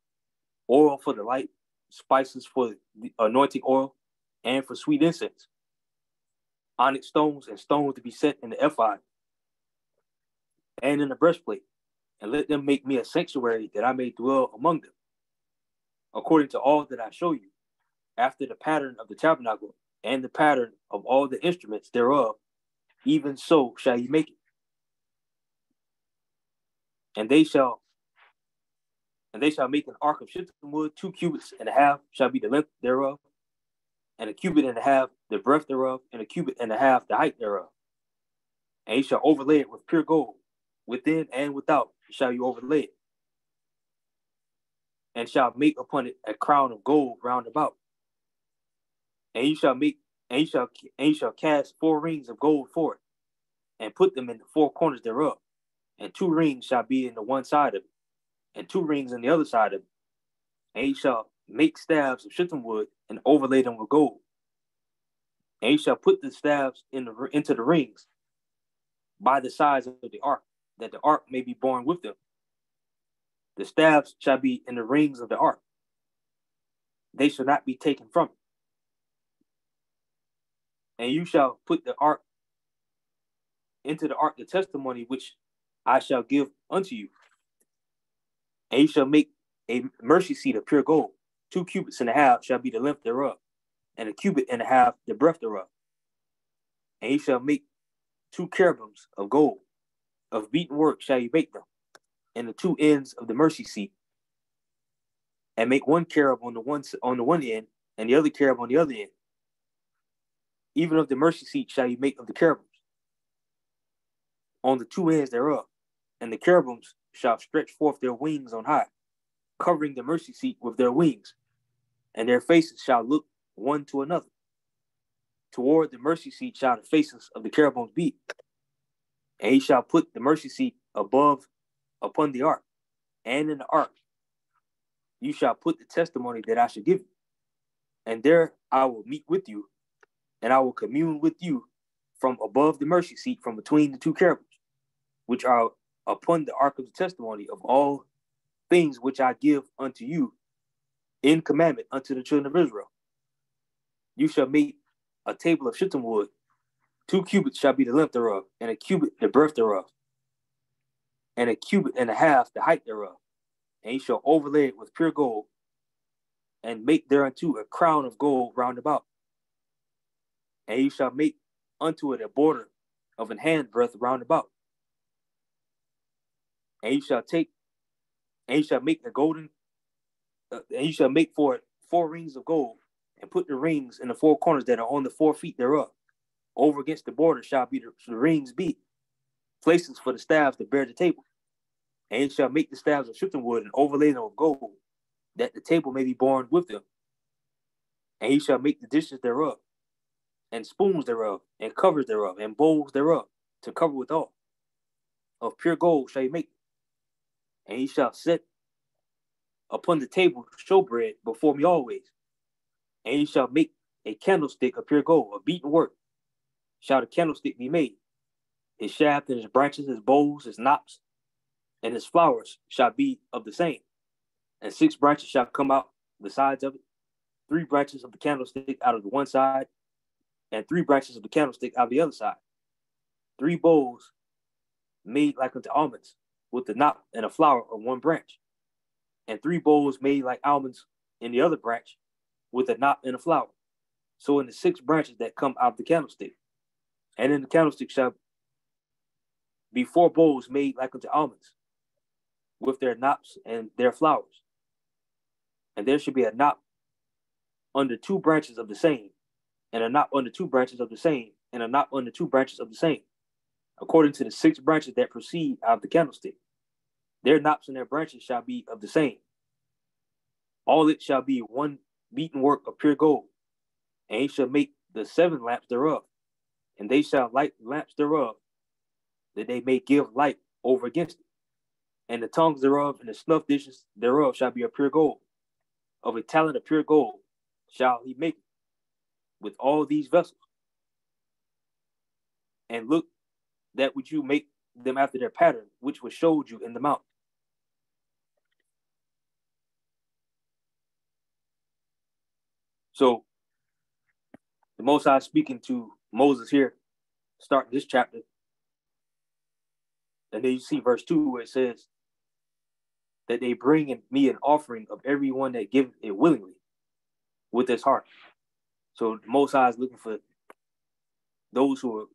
oil for the light, spices for the anointing oil, and for sweet incense, onyx stones and stones to be set in the ephod and in the breastplate, and let them make me a sanctuary that I may dwell among them, according to all that I show you, after the pattern of the tabernacle and the pattern of all the instruments thereof, even so shall ye make it. And they shall and they shall make an ark of shittim wood, two cubits and a half shall be the length thereof, and a cubit and a half the breadth thereof, and a cubit and a half the height thereof. And ye shall overlay it with pure gold, within and without shall you overlay it, and shall make upon it a crown of gold round about. And you shall make and you shall and you shall cast four rings of gold for it, and put them in the four corners thereof. And two rings shall be in the one side of it, and two rings on the other side of it. And you shall make staves of shittim wood and overlay them with gold. And you shall put the staves in the into the rings by the sides of the ark, that the ark may be borne with them. The staves shall be in the rings of the ark. They shall not be taken from it and you shall put the ark into the ark the testimony which I shall give unto you. And you shall make a mercy seat of pure gold. Two cubits and a half shall be the length thereof, and a cubit and a half the breadth thereof. And you shall make two cherubims of gold. Of beaten work shall you make them, and the two ends of the mercy seat. And make one cherub on the one on the one end, and the other cherub on the other end even of the mercy seat shall you make of the cherubims on the two ends thereof, and the cherubims shall stretch forth their wings on high, covering the mercy seat with their wings, and their faces shall look one to another. Toward the mercy seat shall the faces of the cherubims be, and he shall put the mercy seat above upon the ark, and in the ark you shall put the testimony that I shall give you, and there I will meet with you and I will commune with you from above the mercy seat, from between the two cherubims, which are upon the ark of the testimony of all things which I give unto you in commandment unto the children of Israel. You shall make a table of shittim wood. Two cubits shall be the length thereof, and a cubit the breadth thereof, and a cubit and a half the height thereof. And you shall overlay it with pure gold, and make thereunto a crown of gold round about. And you shall make unto it a border of an hand breadth round about. And you shall take, and you shall make a golden, uh, and you shall make for it four rings of gold, and put the rings in the four corners that are on the four feet thereof. Over against the border shall be the, the rings be, places for the staves to bear the table. And you shall make the staves of shittim wood and overlay them with gold, that the table may be borne with them. And he shall make the dishes thereof, and spoons thereof, and covers thereof, and bowls thereof, to cover withal. Of pure gold shall he make. And he shall set upon the table showbread before me always. And he shall make a candlestick of pure gold, of beaten work. Shall the candlestick be made? His shaft and his branches, his bowls, his knops, and his flowers shall be of the same and six branches shall come out the sides of it, three branches of the candlestick out of the one side, and three branches of the candlestick out the other side. Three bowls made like unto almonds, with the knot and a flower on one branch, and three bowls made like almonds in the other branch, with a knot and a flower. So in the six branches that come out of the candlestick, and in the candlestick shall be four bowls made like unto almonds, with their knops and their flowers and there should be a knot under two branches of the same, and a knot under two branches of the same, and a knot under two branches of the same, according to the six branches that proceed out of the candlestick. Their knops and their branches shall be of the same. All it shall be one beaten work of pure gold, and he shall make the seven lamps thereof, and they shall light lamps thereof, that they may give light over against it. And the tongues thereof and the snuff dishes thereof shall be of pure gold of a talent of pure gold shall he make with all these vessels. And look that would you make them after their pattern, which was showed you in the mount. So the Most High speaking to Moses here, start this chapter. And then you see verse 2 where it says, that they bring me an offering of everyone that give it willingly with his heart. So Most High is looking for those who are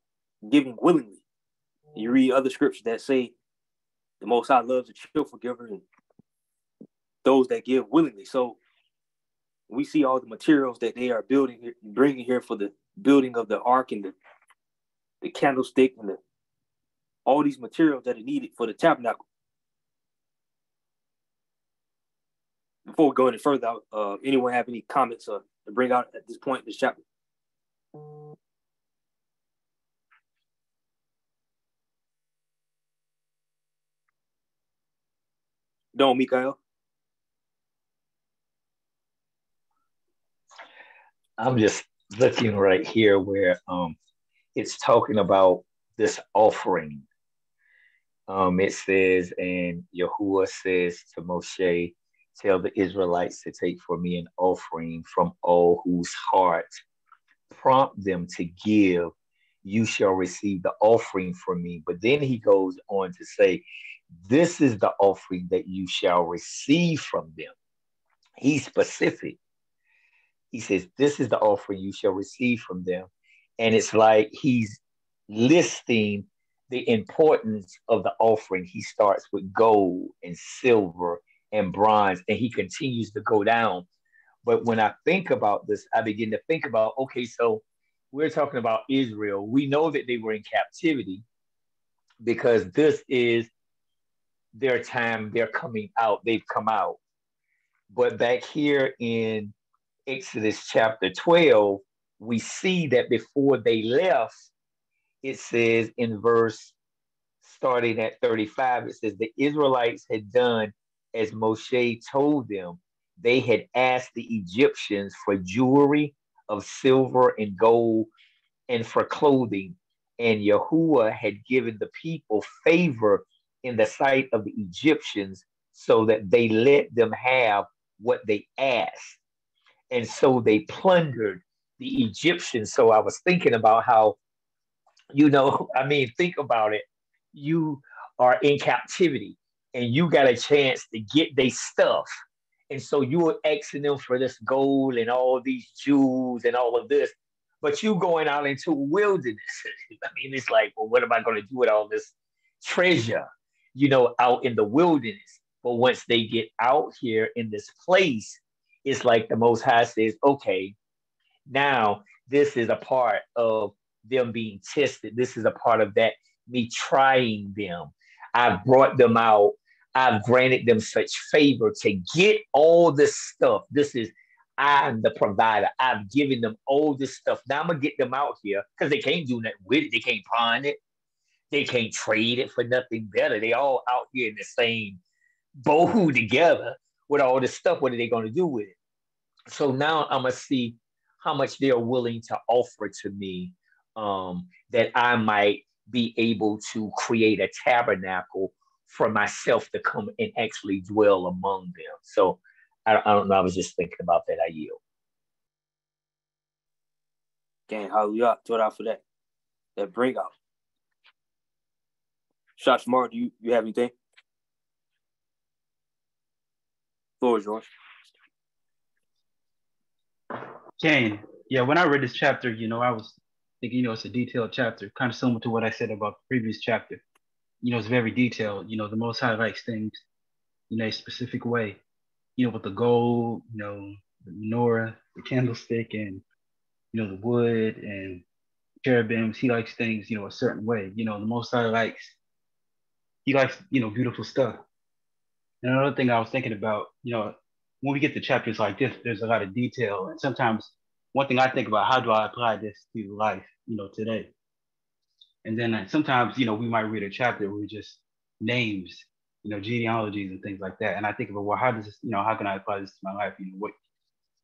giving willingly. You read other scriptures that say the Most High loves a cheerful giver and those that give willingly. So we see all the materials that they are building here, bringing here for the building of the ark and the, the candlestick and the all these materials that are needed for the tabernacle. before we go any further, uh, anyone have any comments uh, to bring out at this point in this chapter? Don't, Mikael. I'm just looking right here where um, it's talking about this offering. Um, it says, and Yahuwah says to Moshe, Tell the Israelites to take for me an offering from all whose heart prompt them to give. You shall receive the offering from me. But then he goes on to say, This is the offering that you shall receive from them. He's specific. He says, This is the offering you shall receive from them. And it's like he's listing the importance of the offering. He starts with gold and silver and bronze, and he continues to go down. But when I think about this, I begin to think about okay, so we're talking about Israel. We know that they were in captivity because this is their time, they're coming out, they've come out. But back here in Exodus chapter 12, we see that before they left, it says in verse starting at 35, it says the Israelites had done as Moshe told them, they had asked the Egyptians for jewelry, of silver and gold and for clothing. And Yahuwah had given the people favor in the sight of the Egyptians so that they let them have what they asked. And so they plundered the Egyptians. So I was thinking about how, you know, *laughs* I mean, think about it. You are in captivity and you got a chance to get their stuff. And so you were asking them for this gold and all these jewels and all of this, but you going out into wilderness. *laughs* I mean, it's like, well, what am I going to do with all this treasure, you know, out in the wilderness? But once they get out here in this place, it's like the Most High says, okay, now this is a part of them being tested. This is a part of that, me trying them. I've brought them out. I've granted them such favor to get all this stuff. This is, I'm the provider. I've given them all this stuff. Now I'm going to get them out here because they can't do nothing with it. They can't pawn it. They can't trade it for nothing better. They all out here in the same bohu *laughs* together with all this stuff. What are they going to do with it? So now I'm gonna see how much they are willing to offer to me um, that I might be able to create a tabernacle for myself to come and actually dwell among them. So I, I don't know. I was just thinking about that. I yield. Gang, hallelujah. Throw it out for that. That breakout. Shashamar, do you, you have anything? Floor is yours. Cain, yeah, when I read this chapter, you know, I was thinking, you know, it's a detailed chapter, kind of similar to what I said about the previous chapter. You know, it's very detailed. You know, the Most High likes things in a specific way. You know, with the gold, you know, the menorah, the candlestick, and you know, the wood and cherubims. He likes things, you know, a certain way. You know, the Most High likes. He likes, you know, beautiful stuff. And another thing I was thinking about, you know, when we get to chapters like this, there's a lot of detail. And sometimes one thing I think about, how do I apply this to life, you know, today? And then sometimes, you know, we might read a chapter where we just names, you know, genealogies and things like that. And I think about, well, how does this, you know, how can I apply this to my life? You know, what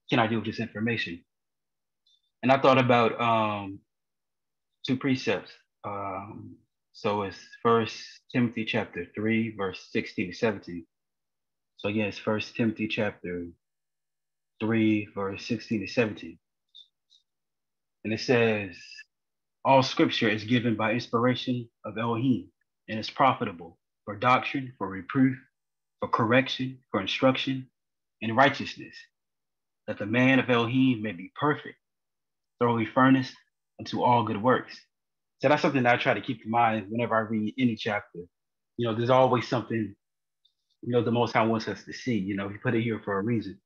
can I do with this information? And I thought about um, two precepts. Um, so it's First Timothy chapter three, verse sixteen to seventeen. So again, it's First Timothy chapter 3, verse 16 to 17. And it says, All scripture is given by inspiration of Elohim and is profitable for doctrine, for reproof, for correction, for instruction in righteousness, that the man of Elohim may be perfect, thoroughly furnished unto all good works. So that's something that I try to keep in mind whenever I read any chapter. You know, there's always something you know, the Most High wants us to see. You know, He put it here for a reason.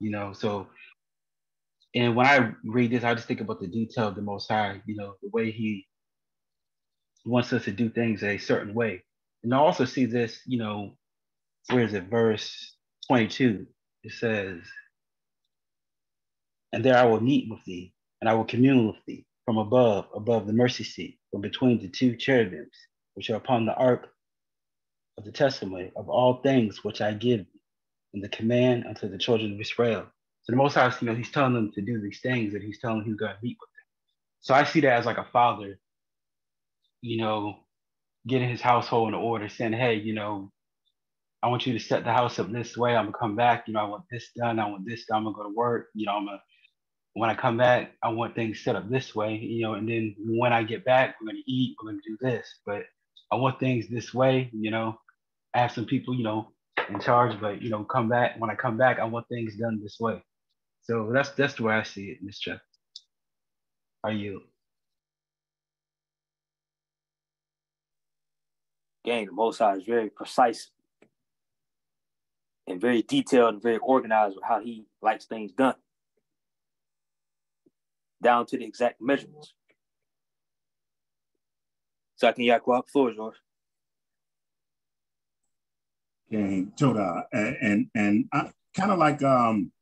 You know, so and when I read this, I just think about the detail of the Most High. You know, the way He wants us to do things a certain way, and I also see this. You know, where is it? Verse twenty-two. It says, "And there I will meet with thee, and I will commune with thee from above, above the mercy seat, from between the two cherubims, which are upon the ark of the testimony of all things which I give in the command unto the children of Israel. So the Most High, you know, He's telling them to do these things that He's telling going to meet with them. So I see that as like a father, you know, getting his household in order, saying, "Hey, you know, I want you to set the house up this way. I'm gonna come back. You know, I want this done. I want this done. I'm gonna go to work. You know, I'm gonna when I come back, I want things set up this way. You know, and then when I get back, we're gonna eat. We're gonna do this. But I want things this way. You know, I have some people, you know, in charge, but you know, come back. When I come back, I want things done this way. So that's that's the way I see it in this chapter. Are you? Gang, the Most High is very precise and very detailed and very organized with how he likes things done, down to the exact measurements. Second Yaquab, floor is yours and Toda, and and I kind of like um,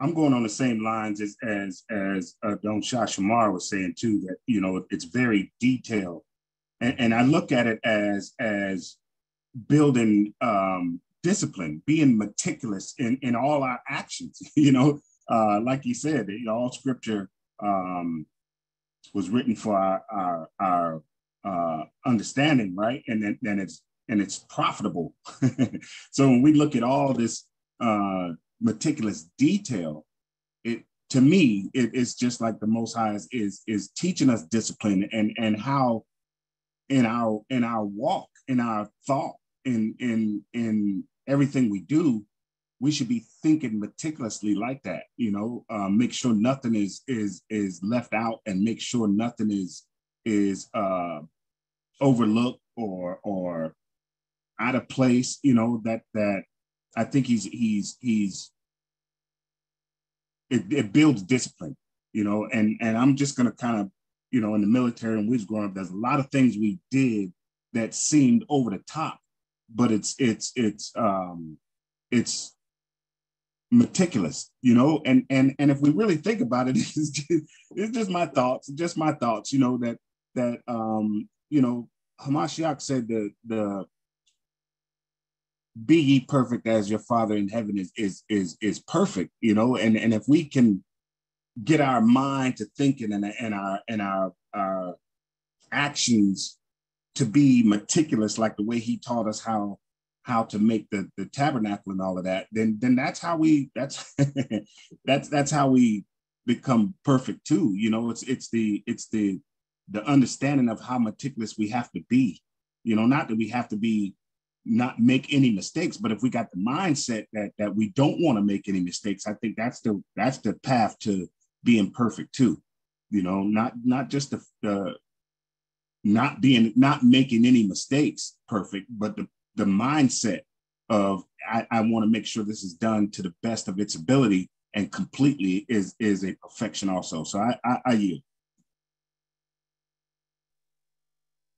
I'm going on the same lines as as as uh, Don Shashamar was saying too. That you know it's very detailed, and, and I look at it as as building um, discipline, being meticulous in in all our actions. *laughs* You know, uh, like you said, you know, all scripture um, was written for our our, our uh, understanding, right? And then, then it's and it's profitable. *laughs* so when we look at all this uh, meticulous detail, it to me it is just like the Most High is, is is teaching us discipline and and how in our in our walk in our thought in in in everything we do we should be thinking meticulously like that you know uh, make sure nothing is is is left out and make sure nothing is is uh overlooked or or out of place you know that that i think he's he's he's it, it builds discipline you know and and i'm just to kind of you know in the military and we was growing up there's a lot of things we did that seemed over the top but it's it's it's um it's meticulous you know and and and if we really think about it *laughs* it's just, it's just my thoughts just my thoughts you know that that um you know hamashiach said the the be ye perfect as your father in heaven is is is is perfect you know? And and if we can get our mind to thinking and, and our and our our actions to be meticulous like the way he taught us how how to make the the tabernacle and all of that then then that's how we that's *laughs* that's that's how we become perfect too you know? It's it's the it's the the understanding of how meticulous we have to be you know? Not that we have to be not make any mistakes but if we got the mindset that that we don't want to make any mistakes i think that's the that's the path to being perfect too you know not not just the, the not being not making any mistakes perfect but the the mindset of I, I want to make sure this is done to the best of its ability and completely is is a perfection also. So I I, I yield.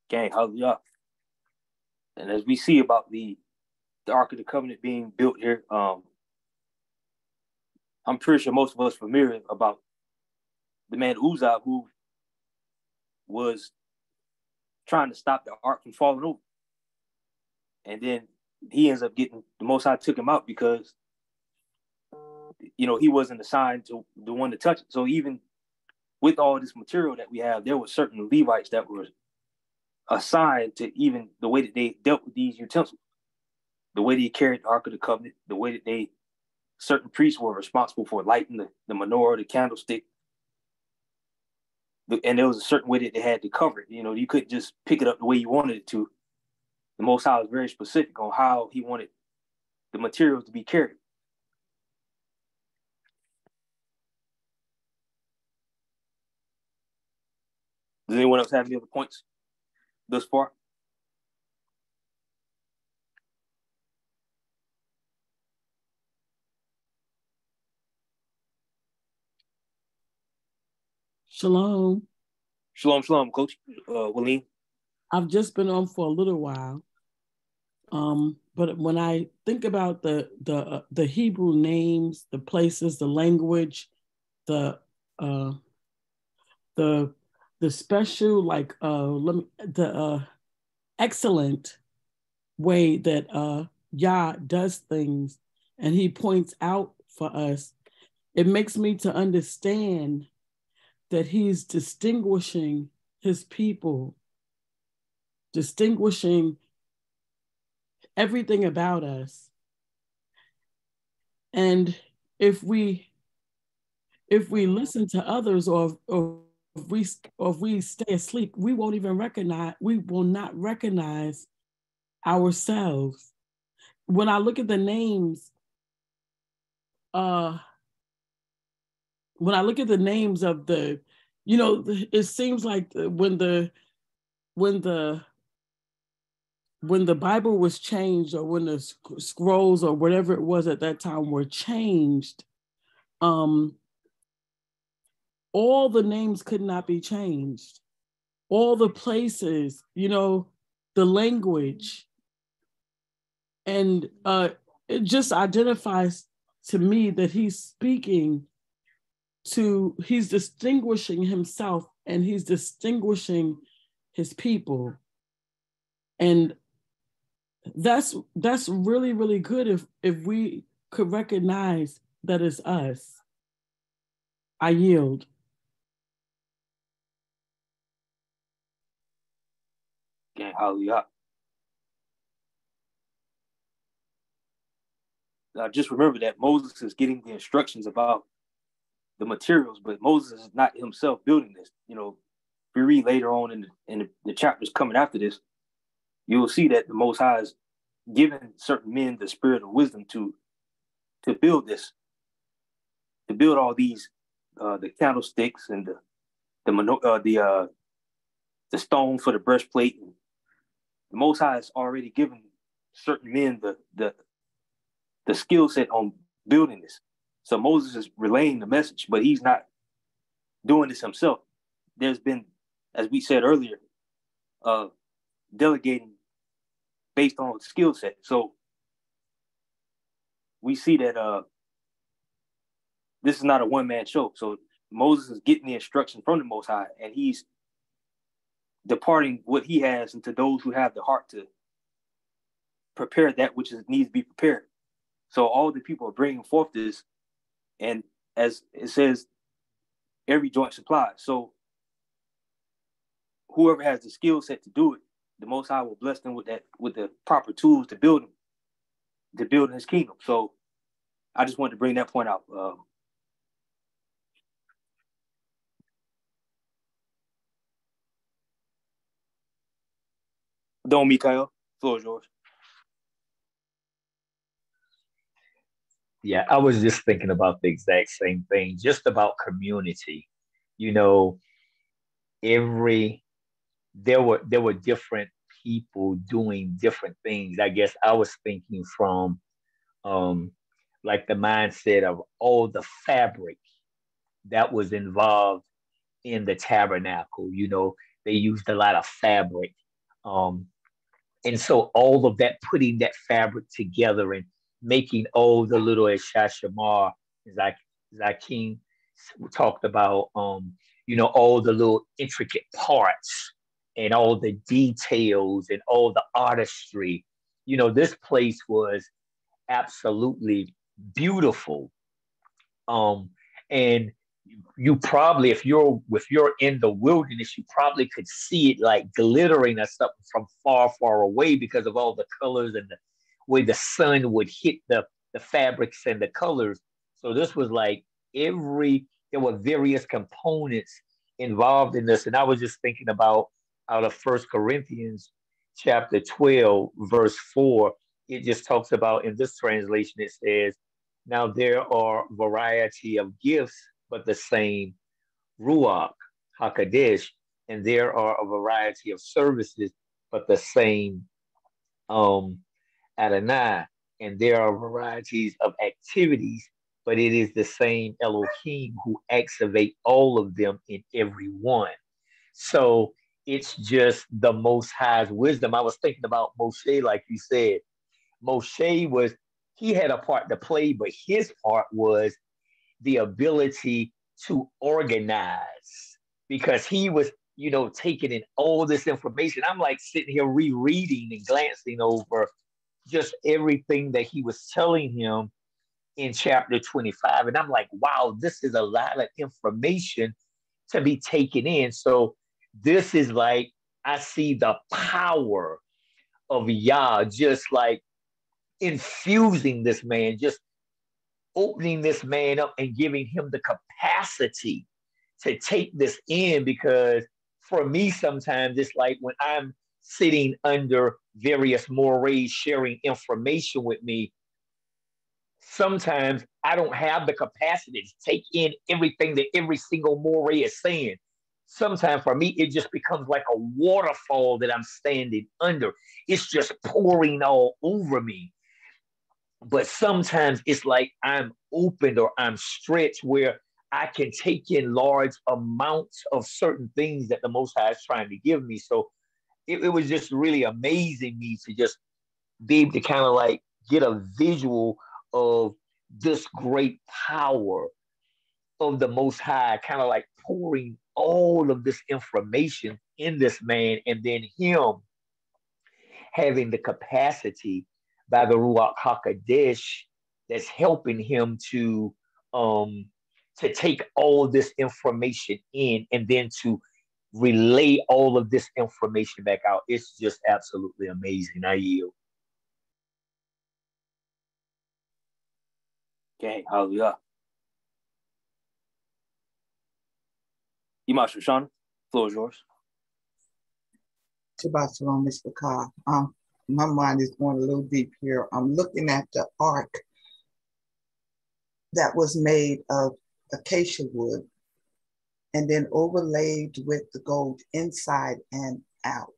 Gang, hallelujah. And as we see about the the Ark of the Covenant being built here, um, I'm pretty sure most of us familiar about the man Uzzah who was trying to stop the ark from falling over and then he ends up getting the most High took him out because you know he wasn't assigned to the one to touch it. So even with all this material that we have, there were certain Levites that were assigned to even the way that they dealt with these utensils, the way they carried the Ark of the Covenant, the way that they certain priests were responsible for lighting the, the menorah, the candlestick. And there was a certain way that they had to cover it. You know, you couldn't just pick it up the way you wanted it to the Most High was very specific on how he wanted the materials to be carried. Does anyone else have any other points thus far? Shalom. Shalom, shalom, Coach uh, Willeen. I've just been on for a little while. Um, but when I think about the the uh, the Hebrew names, the places, the language, the uh, the the special like uh, let me, the uh, excellent way that uh, Yah does things, and He points out for us, it makes me to understand that He's distinguishing His people, distinguishing everything about us. And if we if we listen to others or, or if we or if we stay asleep, we won't even recognize, we will not recognize ourselves. When I look at the names, uh when I look at the names of the, you know, it seems like when the when the when the Bible was changed, or when the scrolls or whatever it was at that time were changed, um, all the names could not be changed. All the places, you know, the language, and uh, it just identifies to me that he's speaking to, he's distinguishing himself and he's distinguishing his people. And that's that's really really good if if we could recognize that it's us I yield. Okay, hallelujah. Now just remember that Moses is getting the instructions about the materials, but Moses is not himself building this. You know, if we read later on in the, in the, the chapters coming after this, you will see that the Most High is giving certain men the spirit of wisdom to to build this, to build all these uh, the candlesticks and the the uh, the uh, the stone for the breastplate. And the Most High has already given certain men the the the skill set on building this. So Moses is relaying the message, but he's not doing this himself. There's been, as we said earlier, uh, delegating based on skill set. So we see that uh, this is not a one man show. So Moses is getting the instruction from the Most High, and he's departing what he has into those who have the heart to prepare that which is, needs to be prepared. So all the people are bringing forth this, and as it says, every joint supplied. So whoever has the skill set to do it, the Most High will bless them with that with the proper tools to build them, to build His kingdom. So I just wanted to bring that point out. Um, Don Mikael, floor is yours. Yeah, I was just thinking about the exact same thing, just about community. You know, every there were there were different people doing different things. I guess I was thinking from um like the mindset of all the fabric that was involved in the tabernacle. You know, they used a lot of fabric. Um, and so all of that, putting that fabric together and making all the little Eshashamar, like Zakim talked about, um, you know, all the little intricate parts and all the details and all the artistry. You know, this place was absolutely beautiful. Um, and you probably, if you're if you're in the wilderness, you probably could see it like glittering or something from far, far away because of all the colors and the way the sun would hit the the fabrics and the colors. So this was like every there were various components involved in this, and I was just thinking about out of First Corinthians chapter 12, verse 4, it just talks about in this translation, it says, Now there are variety of gifts, but the same Ruach HaKodesh, and there are a variety of services, but the same um, Adonai, and there are varieties of activities, but it is the same Elohim who activate all of them in every one. So it's just the most high's wisdom. I was thinking about Moshe, like you said. Moshe was, he had a part to play, but his part was the ability to organize because he was, you know, taking in all this information. I'm like sitting here rereading and glancing over just everything that he was telling him in chapter 25. And I'm like, wow, this is a lot of information to be taken in. So this is like, I see the power of Yah just like infusing this man, just opening this man up and giving him the capacity to take this in. Because for me, sometimes it's like when I'm sitting under various mores sharing information with me, sometimes I don't have the capacity to take in everything that every single more is saying sometimes for me, it just becomes like a waterfall that I'm standing under. It's just pouring all over me. But sometimes it's like I'm opened or I'm stretched where I can take in large amounts of certain things that the Most High is trying to give me. So it, it was just really amazing me to just be able to kind of like get a visual of this great power of the Most High, kind of like pouring all of this information in this man, and then him having the capacity by the Ruach HaKodesh that's helping him to um, to take all this information in and then to relay all of this information back out. It's just absolutely amazing. I yield. Okay, hallelujah. Imam Shoshana, floor is yours. Shabbat Shalom, Mr. Carr. Um, my mind is going a little deep here. I'm looking at the ark that was made of acacia wood and then overlaid with the gold inside and out.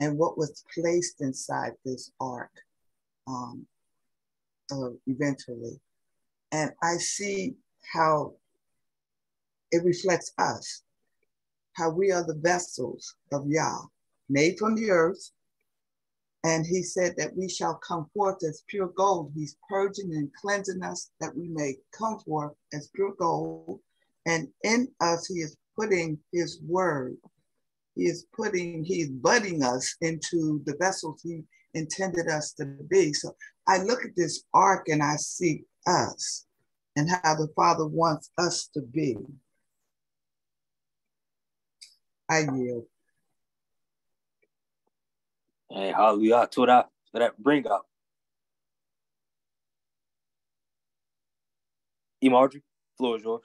And what was placed inside this ark um, uh, eventually. And I see how it reflects us, how we are the vessels of Yah, made from the earth. And he said that we shall come forth as pure gold. He's purging and cleansing us that we may come forth as pure gold. And in us, he is putting his word. He is putting, he's budding us into the vessels he intended us to be. So I look at this ark and I see us and how the Father wants us to be. I yield. Hey, hallelujah to that, to that bring up. E. Marjorie, floor is yours.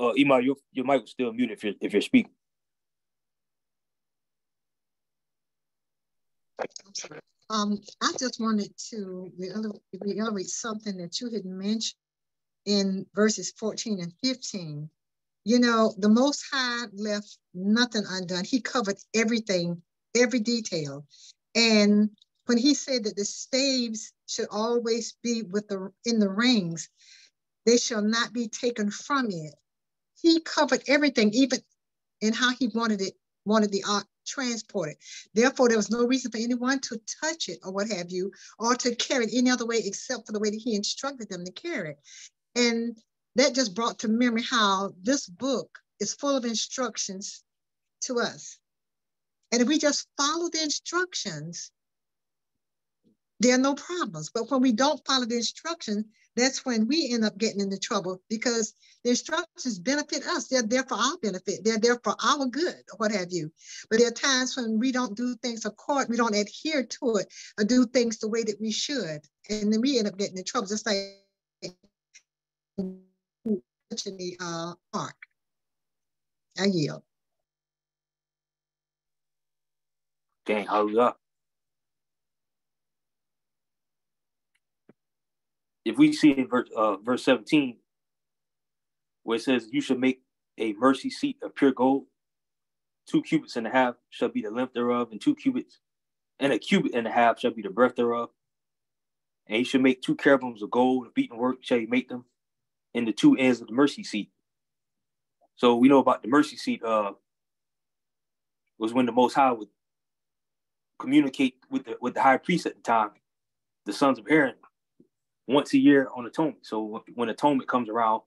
Uh, Ema, your your mic is still muted if you're if you're speaking. Um, I just wanted to reiterate something that you had mentioned in verses 14 and 15. You know, the Most High left nothing undone. He covered everything, every detail. And when he said that the staves should always be with the in the rings, they shall not be taken from it. He covered everything, even in how he wanted it, wanted the ark transported. Therefore, there was no reason for anyone to touch it or what have you, or to carry it any other way except for the way that he instructed them to carry it. And that just brought to memory how this book is full of instructions to us. And if we just follow the instructions, there are no problems. But when we don't follow the instructions, that's when we end up getting into trouble because the instructions benefit us. They're there for our benefit. They're there for our good, or what have you. But there are times when we don't do things according, we don't adhere to it or do things the way that we should. And then we end up getting in trouble, just like the uh, ark. I yield. Dang, hallelujah. If we see in verse, uh, verse 17, where it says, You should make a mercy seat of pure gold, two cubits and a half shall be the length thereof, and two cubits and a cubit and a half shall be the breadth thereof. And he should make two cherubims of gold, of beaten work shall he make them, in the two ends of the mercy seat. So we know about the mercy seat uh, was when the Most High would communicate with the with the high priest at the time, the sons of Aaron, once a year on atonement. So when atonement comes around,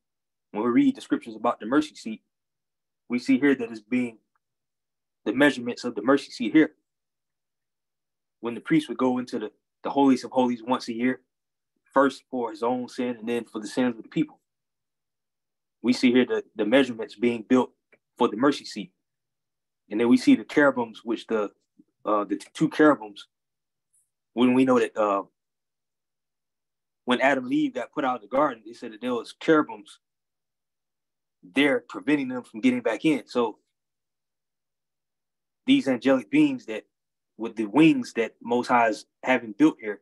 when we read the scriptures about the mercy seat, we see here that it's being the measurements of the mercy seat here. When the priest would go into the, the holiest of holies once a year, first for his own sin and then for the sins of the people. We see here the, the measurements being built for the mercy seat. And then we see the cherubims, which the uh, the two cherubims, when we know that uh, when Adam and Eve got put out of the garden, they said that there was cherubims there preventing them from getting back in. So these angelic beings that with the wings that Most High is having built here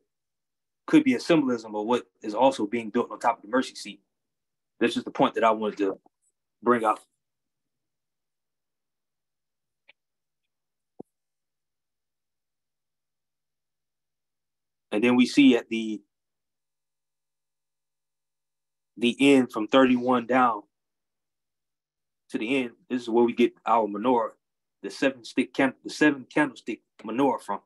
could be a symbolism of what is also being built on top of the mercy seat. This is the point that I wanted to bring up. And then we see at the the end from 31 down to the end, this is where we get our menorah, the seven stick the seven candlestick menorah from.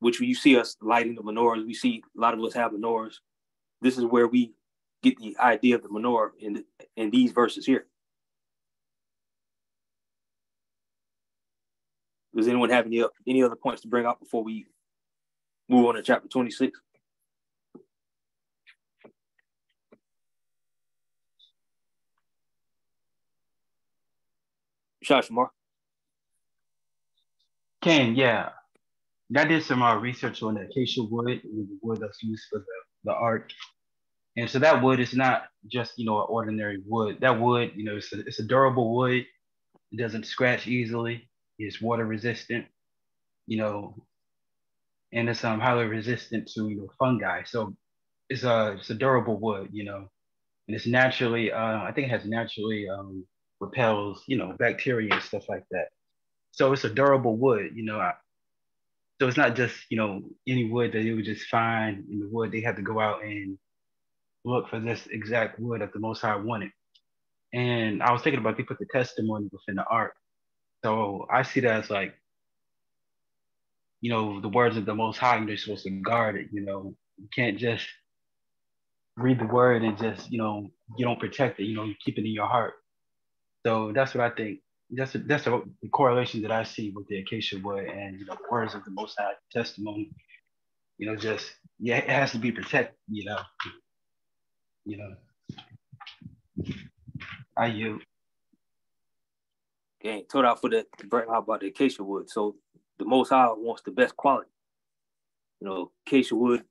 Which you see us lighting the menorahs. We see a lot of us have menorahs. This is where we get the idea of the menorah in in these verses here. Does anyone have any any other points to bring up before we move on to chapter 26? Josh Mark. Ken, yeah. I did some uh, research on the acacia wood, the wood that's used for the, the ark. And so that wood is not just, you know, an ordinary wood. That wood, you know, it's a, it's a durable wood. It doesn't scratch easily. It's water resistant, you know, and it's um, highly resistant to, you know, fungi. So it's a, it's a durable wood, you know, and it's naturally, uh, I think it has naturally um, repels, you know, bacteria and stuff like that. So it's a durable wood, you know. I, so it's not just, you know, any wood that you would just find in the wood. They had to go out and look for this exact wood that the Most High wanted. And I was thinking about they put the testimony within the ark. So I see that as like, you know, the words of the Most High, you're supposed to guard it. You know, you can't just read the word and just, you know, you don't protect it. You know, you keep it in your heart. So that's what I think. That's a, that's a, the correlation that I see with the acacia wood and you know words of the Most High testimony. You know, just yeah, it has to be protected. You know, you know. I you. Okay, told out for the bring out about the acacia wood. So the Most High wants the best quality. You know, acacia wood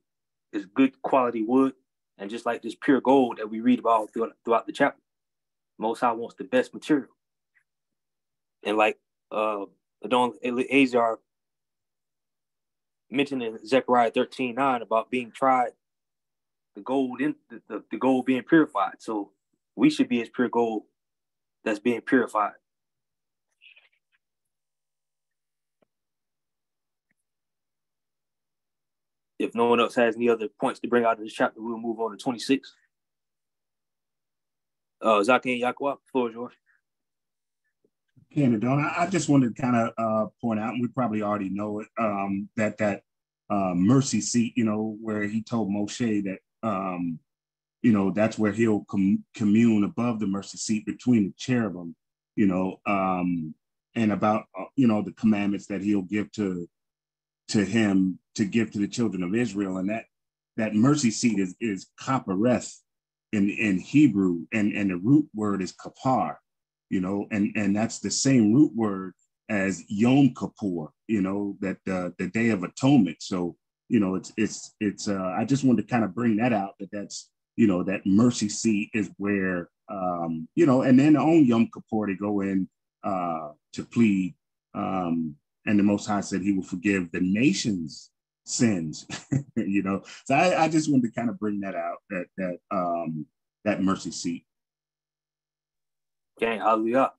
is good quality wood, and just like this pure gold that we read about throughout, throughout the chapter, most High wants the best material. And like uh Adon Azar mentioned in Zechariah 13 9 about being tried, the gold in the, the, the gold being purified. So we should be as pure gold that's being purified. If no one else has any other points to bring out of this chapter, we'll move on to 26. Uh, Zaki and Yakwa, floor is yours. Canada, I, I just wanted to kind of uh, point out, and we probably already know it, um, that that uh, mercy seat, you know, where he told Moshe that, um, you know, that's where he'll com- commune above the mercy seat between the cherubim, you know, um, and about, uh, you know, the commandments that he'll give to to him to give to the children of Israel, and that that mercy seat is is kapareth, in, in Hebrew, and, and the root word is kapar, you know, and, and that's the same root word as Yom Kippur, you know, that uh, the Day of Atonement. So, you know, it's it's it's. Uh, I just wanted to kind of bring that out that that's you know that mercy seat is where um, you know, and then on Yom Kippur they go in uh, to plead, um, and the Most High said He will forgive the nations sins *laughs* you know? So I, I just wanted to kind of bring that out that that um that mercy seat. Okay hallelujah.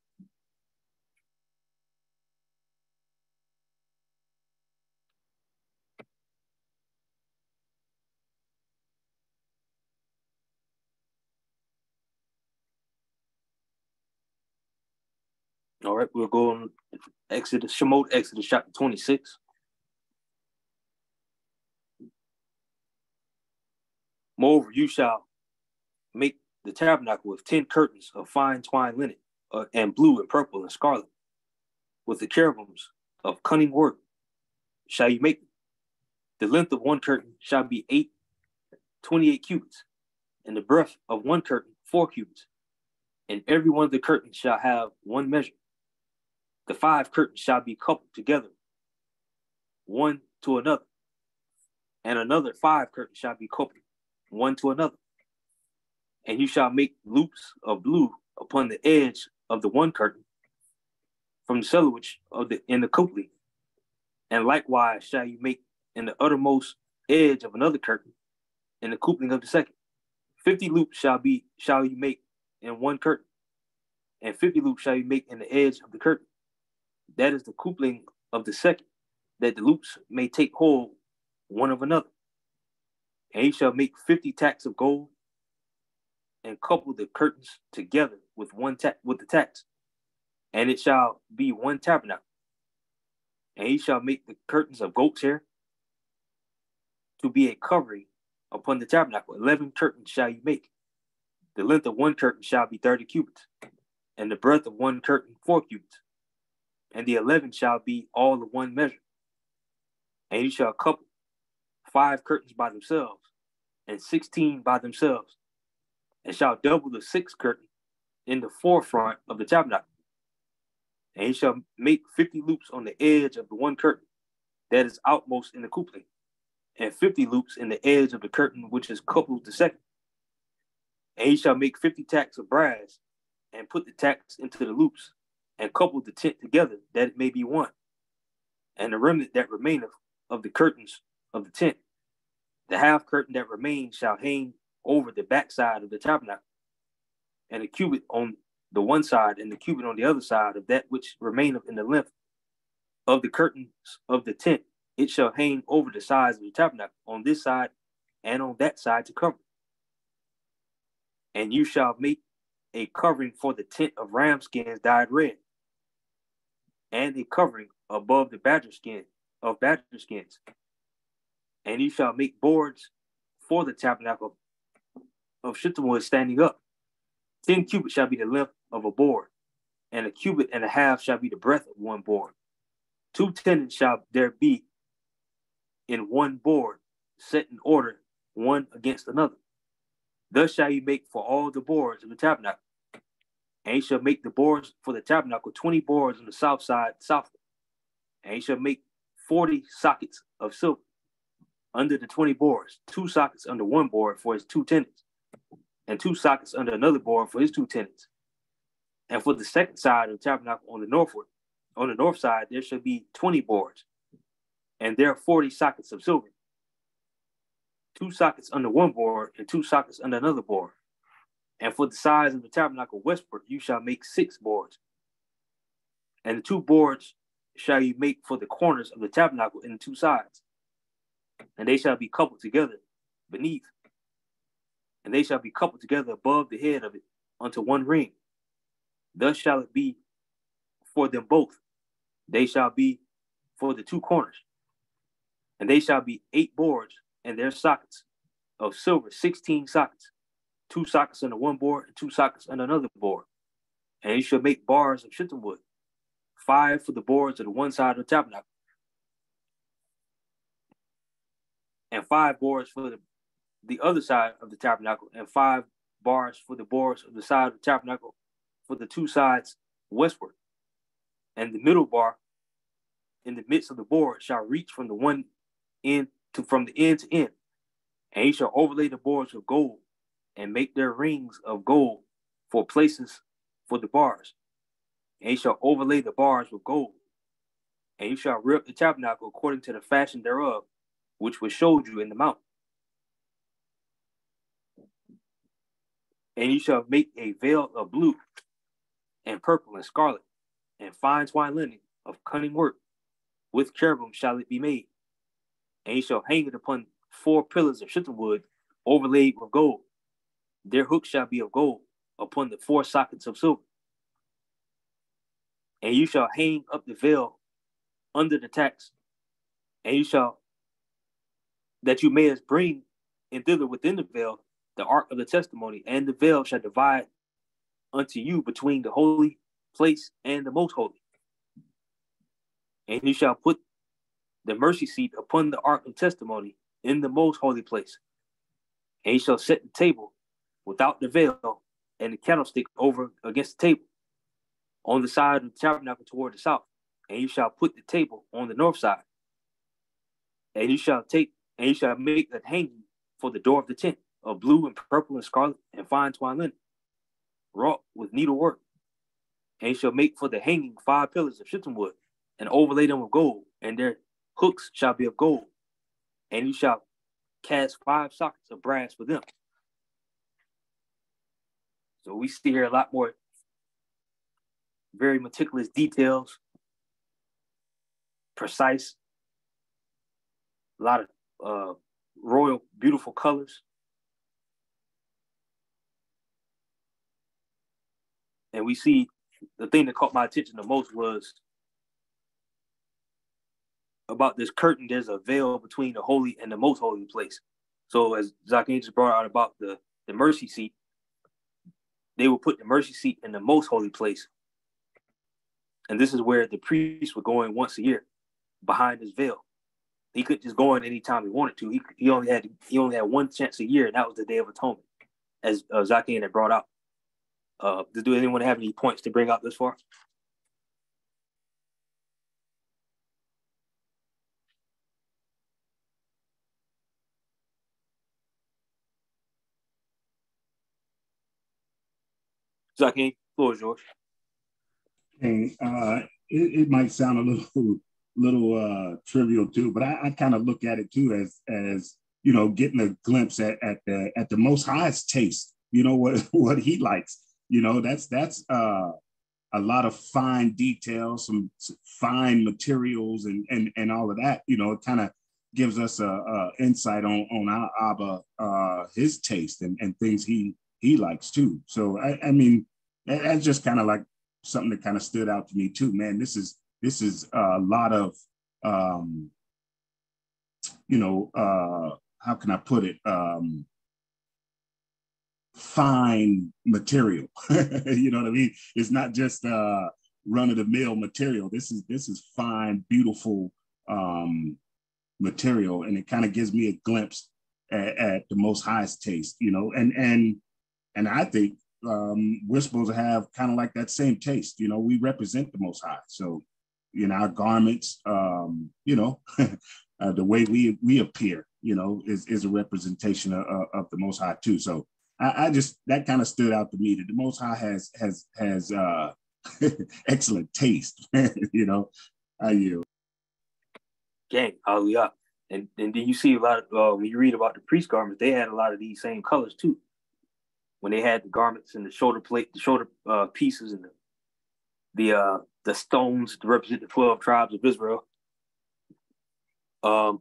All right, we'll go on Exodus, Shemot, Exodus chapter 26. Moreover, you shall make the tabernacle with ten curtains of fine twined linen, uh, and blue and purple and scarlet, with the cherubims of cunning work shall you make. The length of one curtain shall be eight, 28 cubits, and the breadth of one curtain four cubits. And every one of the curtains shall have one measure. The five curtains shall be coupled together, one to another, and another five curtains shall be coupled one to another. And you shall make loops of blue upon the edge of the one curtain from the selvedge of the in the coupling. And likewise shall you make in the uttermost edge of another curtain in the coupling of the second. Fifty loops shall be shall you make in one curtain, and fifty loops shall you make in the edge of the curtain. That is the coupling of the second, that the loops may take hold one of another. And he shall make fifty tacks of gold and couple the curtains together with one tack with the tacks, and it shall be one tabernacle. And he shall make the curtains of goat's hair to be a covering upon the tabernacle. Eleven curtains shall you make, The length of one curtain shall be 30 cubits, and the breadth of one curtain four cubits, and the eleven shall be all of one measure. And you shall couple five curtains by themselves, and sixteen by themselves, and shall double the sixth curtain in the forefront of the tabernacle. And he shall make fifty loops on the edge of the one curtain that is outmost in the coupling, and fifty loops in the edge of the curtain which is coupled the second. And he shall make fifty tacks of brass, and put the tacks into the loops, and couple the tent together that it may be one. And the remnant that remaineth of the curtains of the tent, the half curtain that remains shall hang over the backside of the tabernacle, and a cubit on the one side and the cubit on the other side of that which remaineth in the length of the curtains of the tent. It shall hang over the sides of the tabernacle on this side and on that side to cover. And you shall make a covering for the tent of ram skins dyed red, and a covering above the badger skin of badger skins. And you shall make boards for the tabernacle of shittim wood standing up. Ten cubits shall be the length of a board, and a cubit and a half shall be the breadth of one board. Two tenons shall there be in one board, set in order, one against another. Thus shall you make for all the boards of the tabernacle. And you shall make the boards for the tabernacle 20 boards on the south side, south. And you shall make 40 sockets of silver under the 20 boards, two sockets under one board for his two tenons, and two sockets under another board for his two tenons. And for the second side of the tabernacle on the northward, on the north side, there shall be 20 boards, and there are 40 sockets of silver. Two sockets under one board and two sockets under another board. And for the size of the tabernacle westward, you shall make six boards. And the two boards shall you make for the corners of the tabernacle in the two sides. And they shall be coupled together beneath. And they shall be coupled together above the head of it unto one ring. Thus shall it be for them both. They shall be for the two corners. And they shall be eight boards and their sockets of silver, 16 sockets, two sockets under one board and two sockets under another board. And you shall make bars of shittim wood, five for the boards of the one side of the tabernacle, and five boards for the, the other side of the tabernacle, and five bars for the boards of the side of the tabernacle for the two sides westward. And the middle bar in the midst of the board shall reach from the one end to from the end to end. And he shall overlay the boards with gold and make their rings of gold for places for the bars. And he shall overlay the bars with gold. And you shall up the tabernacle according to the fashion thereof, which was showed you in the mount. And you shall make a veil of blue and purple and scarlet and fine twine linen of cunning work. With cherubim shall it be made. And you shall hang it upon four pillars of shittim wood overlaid with gold. Their hooks shall be of gold upon the four sockets of silver. And you shall hang up the veil under the tacks, and you shall that you may as bring in thither within the veil the ark of the testimony, and the veil shall divide unto you between the holy place and the most holy. And you shall put the mercy seat upon the ark of testimony in the most holy place. And you shall set the table without the veil and the candlestick over against the table on the side of the tabernacle toward the south. And you shall put the table on the north side. And you shall take and you shall make the hanging for the door of the tent of blue and purple and scarlet and fine twine linen, wrought with needlework. And you shall make for the hanging five pillars of shittim wood, and overlay them with gold, and their hooks shall be of gold. And you shall cast five sockets of brass for them. So we see here a lot more very meticulous details, precise, a lot of uh, royal, beautiful colors. And we see the thing that caught my attention the most was about this curtain. There's a veil between the holy and the most holy place. So as Zach just brought out about the, the mercy seat, they would put the mercy seat in the most holy place. And this is where the priest would go in once a year behind this veil. He could just go in anytime he wanted to. He, he only had he only had one chance a year, and that was the Day of Atonement, as uh, Zakian had brought out. Uh, do anyone have any points to bring up this far? Zakian, floor is yours. Hey, uh, it, it might sound a little little uh, trivial too, but I, I kind of look at it too as as you know getting a glimpse at, at the at the most highest taste. You know *laughs* what what he likes. You know that's that's uh, a lot of fine details, some fine materials, and and and all of that. You know, it kind of gives us a, a, insight on on our Abba uh, his taste and and things he he likes too. So I, I mean, that's just kind of like something that kind of stood out to me too. Man, this is this is a lot of um, you know uh, how can I put it um, fine material. *laughs* you know what I mean? It's not just uh, run of the mill material. This is this is fine, beautiful um, material, and it kind of gives me a glimpse at, at, the most highest taste. You know, and and and I think um, we're supposed to have kind of like that same taste. You know, we represent the Most High, so you know our garments, um, you know, *laughs* uh, the way we we appear, you know, is is a representation of, of the Most High too. So I, I just that kind of stood out to me that the Most High has has has uh, *laughs* excellent taste. *laughs* you know, I you. Gang, hallelujah. And, and then you see a lot of, uh, when you read about the priest garments, they had a lot of these same colors too when they had the garments and the shoulder plate, the shoulder uh, pieces, and the the uh, the stones to represent the twelve tribes of Israel. Um,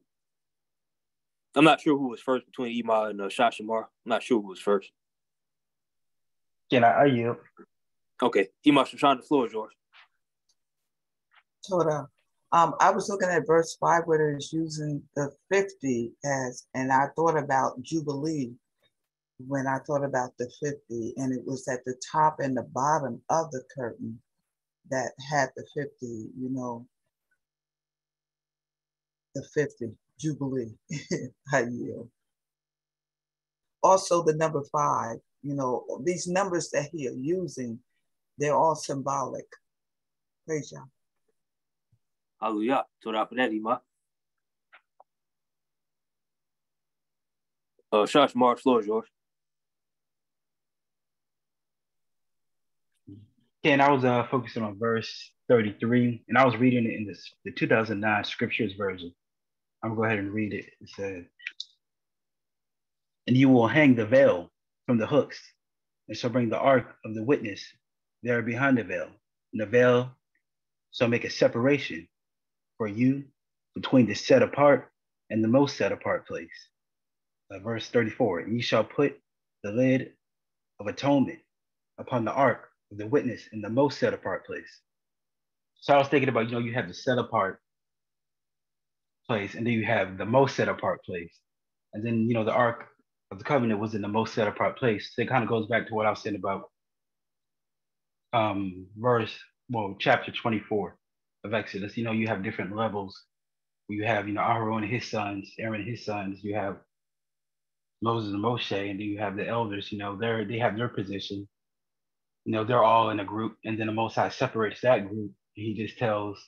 I'm not sure who was first between Ema and uh, Shashamar. I'm not sure who was first. Can I, are you? Okay, Ema Shashan, the floor is yours. Toda. Um, I was looking at verse five where it's using the 50 as, and I thought about Jubilee when I thought about the 50, and it was at the top and the bottom of the curtain that had the 50, you know, the 50 Jubilee. *laughs* I yield. Also, the number five, you know, these numbers that he are using, they're all symbolic. Praise you. Hallelujah. Uh, Shashamar, floor yours. And I was uh, focusing on verse 33, and I was reading it in this, the 2009 Scriptures version. I'm gonna go ahead and read it. It said, And you will hang the veil from the hooks, and shall bring the ark of the witness there behind the veil. And the veil shall make a separation for you between the set apart and the most set apart place. Uh, verse 34, and you shall put the lid of atonement upon the ark the witness in the most set apart place. So I was thinking about, you know, you have the set apart place, and then you have the most set apart place. And then, you know, the Ark of the Covenant was in the most set apart place. So it kind of goes back to what I was saying about um, verse, well, chapter 24 of Exodus. You know, you have different levels. You have, you know, Aaron and his sons, Aaron and his sons. You have Moses and Moshe, and then you have the elders. You know, they're they have their position you know, they're all in a group, and then the Most High separates that group. He just tells,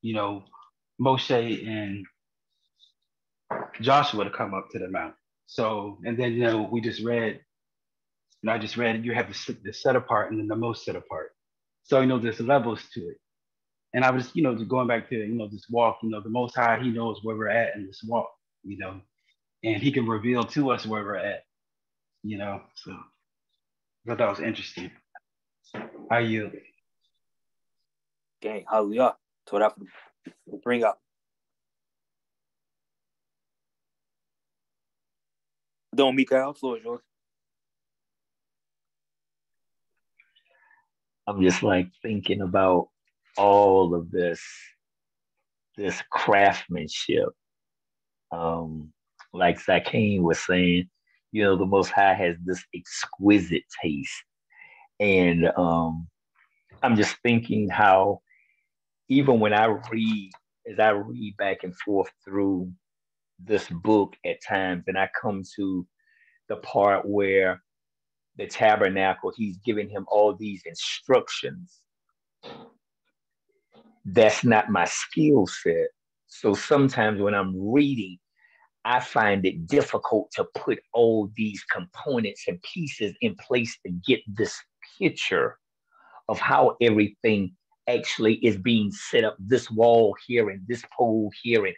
you know, Moshe and Joshua to come up to the mount. So, and then, you know, we just read, and I just read, you have the, set apart and then the most set apart. So, you know, there's levels to it. And I was, you know, going back to, you know, this walk, you know, the Most High, He knows where we're at in this walk, you know, and He can reveal to us where we're at, you know. So thought that was interesting. How you? Gang, hallelujah. Toda for bring up. Don Mikael, floor is yours. I'm just like thinking about all of this, this craftsmanship. Um, like Zakim was saying, you know, the Most High has this exquisite taste. And um, I'm just thinking how, even when I read, as I read back and forth through this book at times, and I come to the part where the tabernacle, he's giving him all these instructions. That's not my skill set. So sometimes when I'm reading, I find it difficult to put all these components and pieces in place to get this picture of how everything actually is being set up this wall here and this pole here. And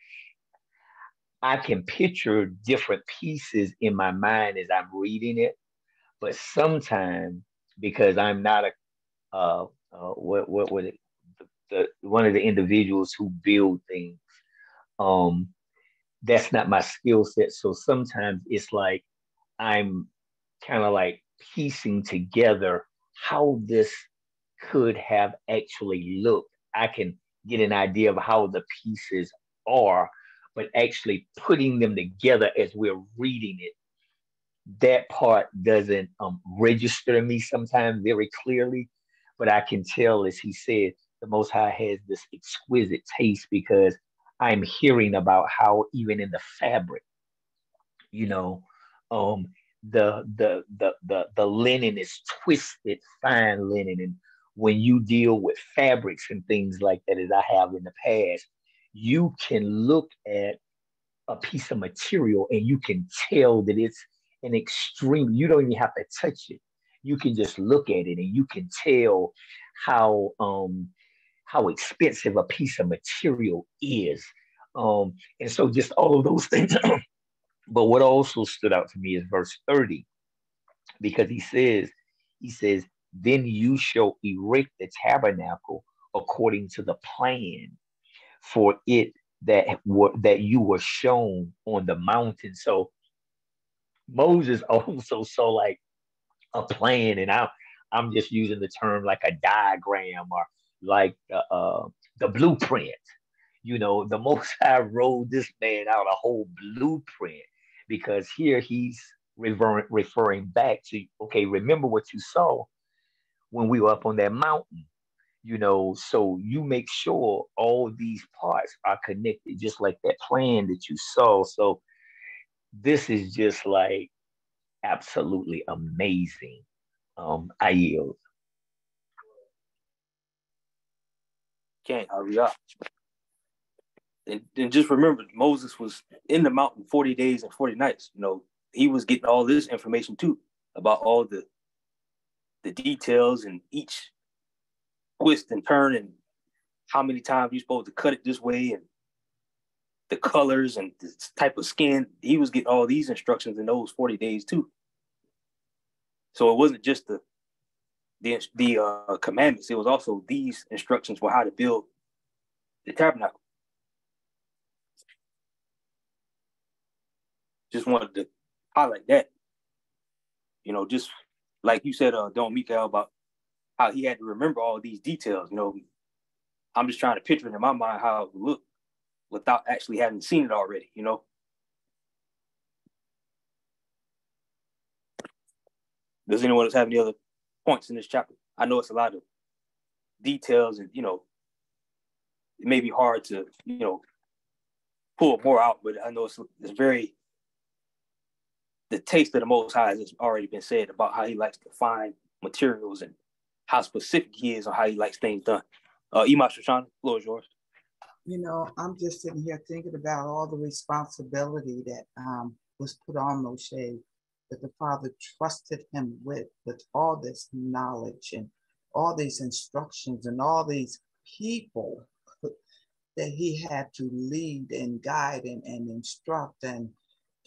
I can picture different pieces in my mind as I'm reading it, but sometimes because I'm not a uh, uh, what what it the, the, one of the individuals who build things, um, that's not my skill set. So sometimes it's like I'm kind of like piecing together how this could have actually looked. I can get an idea of how the pieces are, but actually putting them together as we're reading it, that part doesn't um, register to me sometimes very clearly. But I can tell, as he said, the Most High has this exquisite taste because I'm hearing about how even in the fabric, you know, um, the the the the the linen is twisted, fine linen, and when you deal with fabrics and things like that, as I have in the past, you can look at a piece of material and you can tell that it's an extreme. You don't even have to touch it. You can just look at it and you can tell how um how expensive a piece of material is. Um, and so just all of those things. *clears throat* but what also stood out to me is verse 30, because he says, he says, then you shall erect the tabernacle according to the plan for it that were that you were shown on the mountain. So Moses *laughs* also saw like a plan, and I I'm just using the term like a diagram or like uh, the blueprint. You know, the *laughs* Most High wrote this man out a whole blueprint because here he's referring referring back to okay, remember what you saw when we were up on that mountain you know so you make sure all these parts are connected just like that plan that you saw. So this is just like absolutely amazing. Um i yield can't hurry up and, and just remember moses was in the mountain 40 days and 40 nights you know he was getting all this information too about all the the details and each twist and turn and how many times you're supposed to cut it this way and the colors and the type of skin. He was getting all these instructions in those 40 days too. So it wasn't just the the the uh, commandments. It was also these instructions for how to build the tabernacle. Just wanted to highlight that. You know, just like you said, uh, Adon Mikael about how he had to remember all these details. You know, I'm just trying to picture it in my mind how it would look without actually having seen it already. You know. Does anyone else have any other points in this chapter? I know it's a lot of details, and you know, it may be hard to you know pull more out, but I know it's it's very the taste of the Most High has already been said about how he likes to find materials and how specific he is on how he likes things done. Uh, Ima Shoshana, floor is yours. You know, I'm just sitting here thinking about all the responsibility that um, was put on Moshe, that the Father trusted him with, with all this knowledge and all these instructions and all these people *laughs* that he had to lead and guide and, and instruct and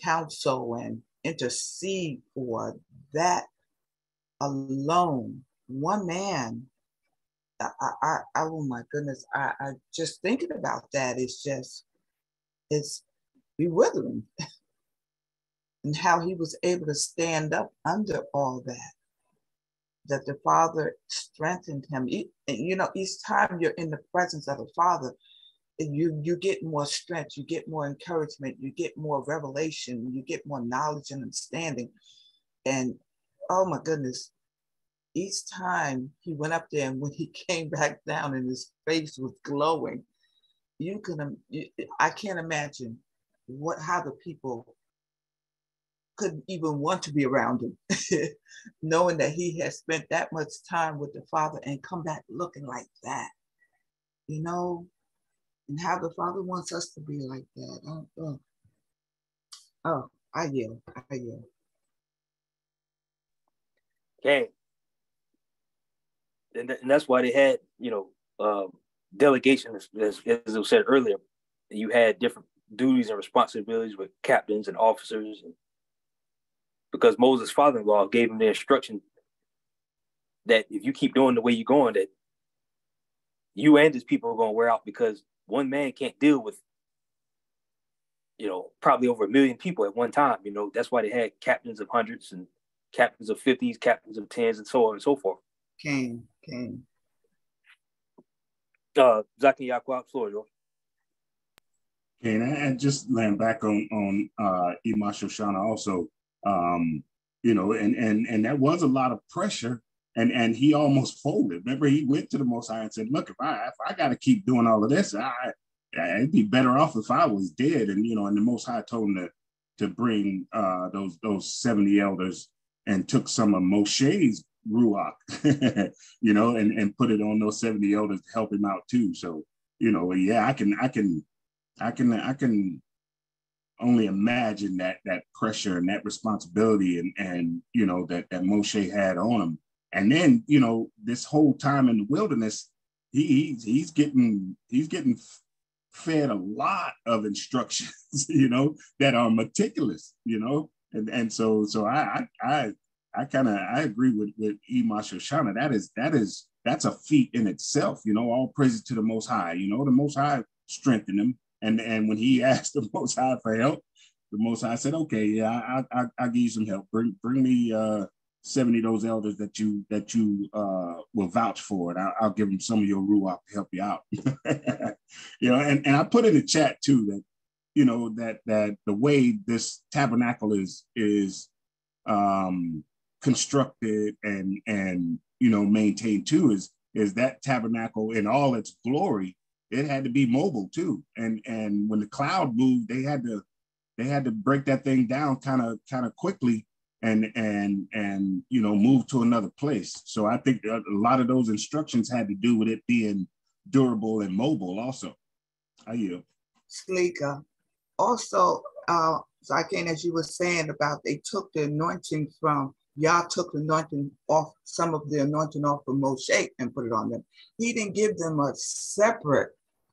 counsel and intercede for that alone one man I, I, I, oh my goodness, I, I just thinking about that is just, it's bewildering. *laughs* and how he was able to stand up under all that. That the Father strengthened him. You know, each time you're in the presence of the Father, you you get more strength, you get more encouragement, you get more revelation, you get more knowledge and understanding. And oh my goodness, each time he went up there and when he *laughs* came back down and his face was glowing, you can I can't imagine what how the people couldn't even want to be around him, *laughs* knowing that he had spent that much time with the Father and come back looking like that. You know, and how the Father wants us to be like that. Oh, oh. oh I yell, I yell. Okay. And, th- and that's why they had, you know, um, delegation, as, as, as was said earlier. You had different duties and responsibilities with captains and officers, and because Moses' father-in-law gave him the instruction that if you keep doing the way you're going, that you and his people are going to wear out because one man can't deal with, you know, probably over a million people at one time. You know, that's why they had captains of hundreds and captains of fifties, captains of tens, and so on and so forth. King, king. Uh, Zach and Yaquab, floor yours. Okay, and, and just land back on on uh, Ima Shoshana also, um, you know, and and and that was a lot of pressure, and and he almost folded. Remember, he went to the Most High and said, "Look, if I if I got to keep doing all of this, I I'd be better off if I was dead." And you know, and the Most High told him to to bring uh, those those seventy elders and took some of Moshe's ruach, *laughs* you know, and and put it on those seventy elders to help him out too. So you know, yeah, I can I can I can I can only imagine that that pressure and that responsibility and and you know that that Moshe had on him. And then you know this whole time in the wilderness, he he's, he's getting he's getting fed a lot of *laughs* instructions, you know, that are meticulous, you know, and and so so I I I kind of I agree with with Ima Shoshana. That is that is that's a feat in itself, you know. All praises to the Most High, you know. The Most High strengthened him, and and when he *laughs* asked the Most High for help, the Most High said, "Okay, yeah, I I I'll give you some help. Bring bring me uh, seventy of those elders that you that you uh, will vouch for, and I, I'll give them some of your ruach to help you out." *laughs* you know, and and I put in the chat too that you know that that the way this tabernacle is is um constructed and and you know maintained too is is that tabernacle in all its glory it had to be mobile too. And and when the cloud moved, they had to they had to break that thing down kind of kind of quickly and and and you know move to another place. So I think a lot of those instructions had to do with it being durable and mobile also. I yield. Slika. Also, uh, Zakin, as you were saying about they took the anointing from Yah took the anointing off some of the anointing off of Moshe and put it on them. He didn't give them a separate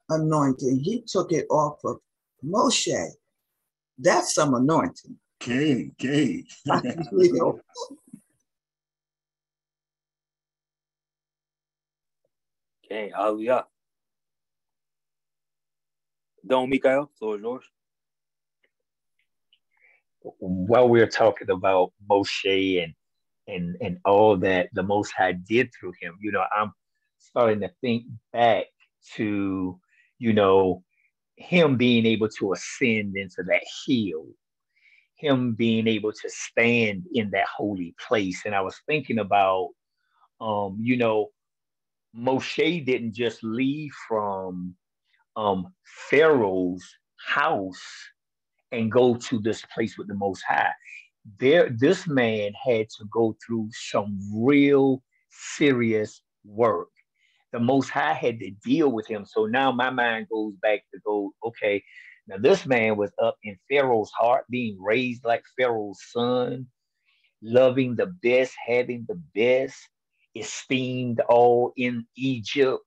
anointing. He took it off of Moshe. That's some anointing. Okay, okay. okay, hallelujah. Adon Mikael, floor is yours. While we're talking about Moshe and and and all that the Most High did through him, you know, I'm starting to think back to you know, him being able to ascend into that hill, him being able to stand in that holy place. And I was thinking about, um, you know, Moshe didn't just leave from um, Pharaoh's house and go to this place with the Most High. There, this man had to go through some real serious work the Most High had to deal with him. So now my mind goes back to go, okay, now this man was up in Pharaoh's heart, being raised like Pharaoh's son, loving the best, having the best, esteemed all in Egypt.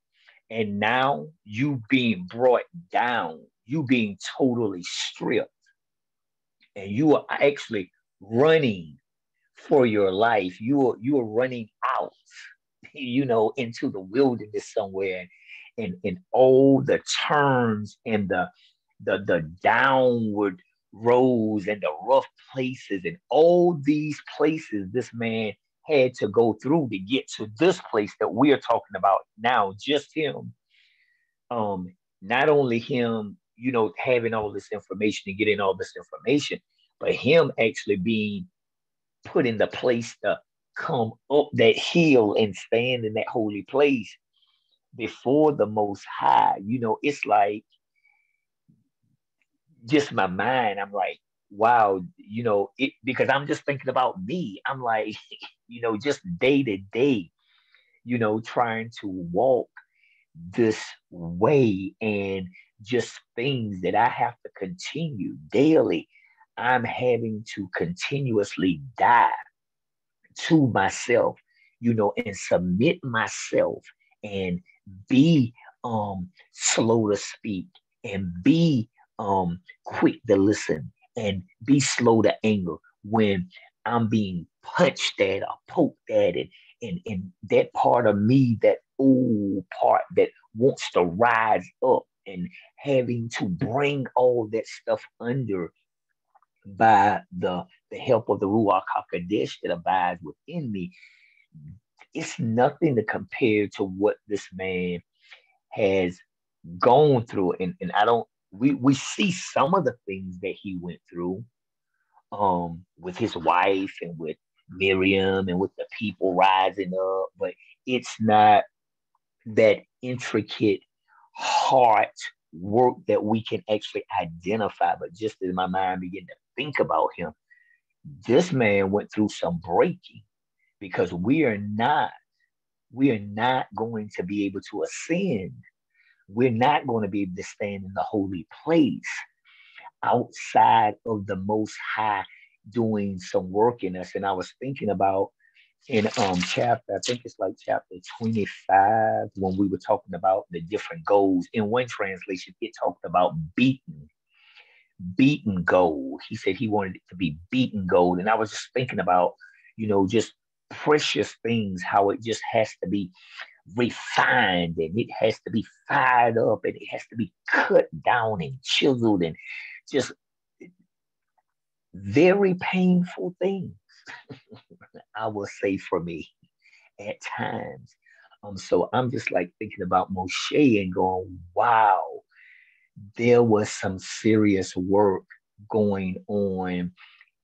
And now you being brought down, you being totally stripped. And you are actually running for your life. You are you are running out you know, into the wilderness somewhere and, and all the turns and the, the, the downward roads and the rough places and all these places this man had to go through to get to this place that we're talking about now, just him. Um, not only him, you know, having all this information and getting all this information, but him actually being put in the place to come up that hill and stand in that holy place before the most high. You know, it's like just my mind. I'm like, wow, you know, it because I'm just thinking about me. I'm like, *laughs* you know, just day to day, you know, trying to walk this way and just things that I have to continue daily. I'm having to continuously die to myself, you know, and submit myself and be um slow to speak and be um quick to listen and be slow to anger when I'm being punched at or poked at it and, and that part of me, that old part that wants to rise up and having to bring all that stuff under by the, the help of the Ruach HaKodesh that abides within me, it's nothing to compare to what this man has gone through. And, and I don't, we, we see some of the things that he went through um, with his wife and with Miriam and with the people rising up, but it's not that intricate heart work that we can actually identify. But just as my mind began to think about him, this man went through some breaking because we are not, we are not going to be able to ascend. We're not going to be able to stand in the holy place outside of the most high doing some work in us. And I was thinking about in um chapter, I think it's like chapter 25, when we were talking about the different goals. In one translation, it talked about beaten, beaten gold. He said he wanted it to be beaten gold. And I was just thinking about, you know, just precious things, how it just has to be refined and it has to be fired up and it has to be cut down and chiseled and just very painful things, *laughs* I will say for me at times. Um, so I'm just like thinking about Moshe and going, wow, there was some serious work going on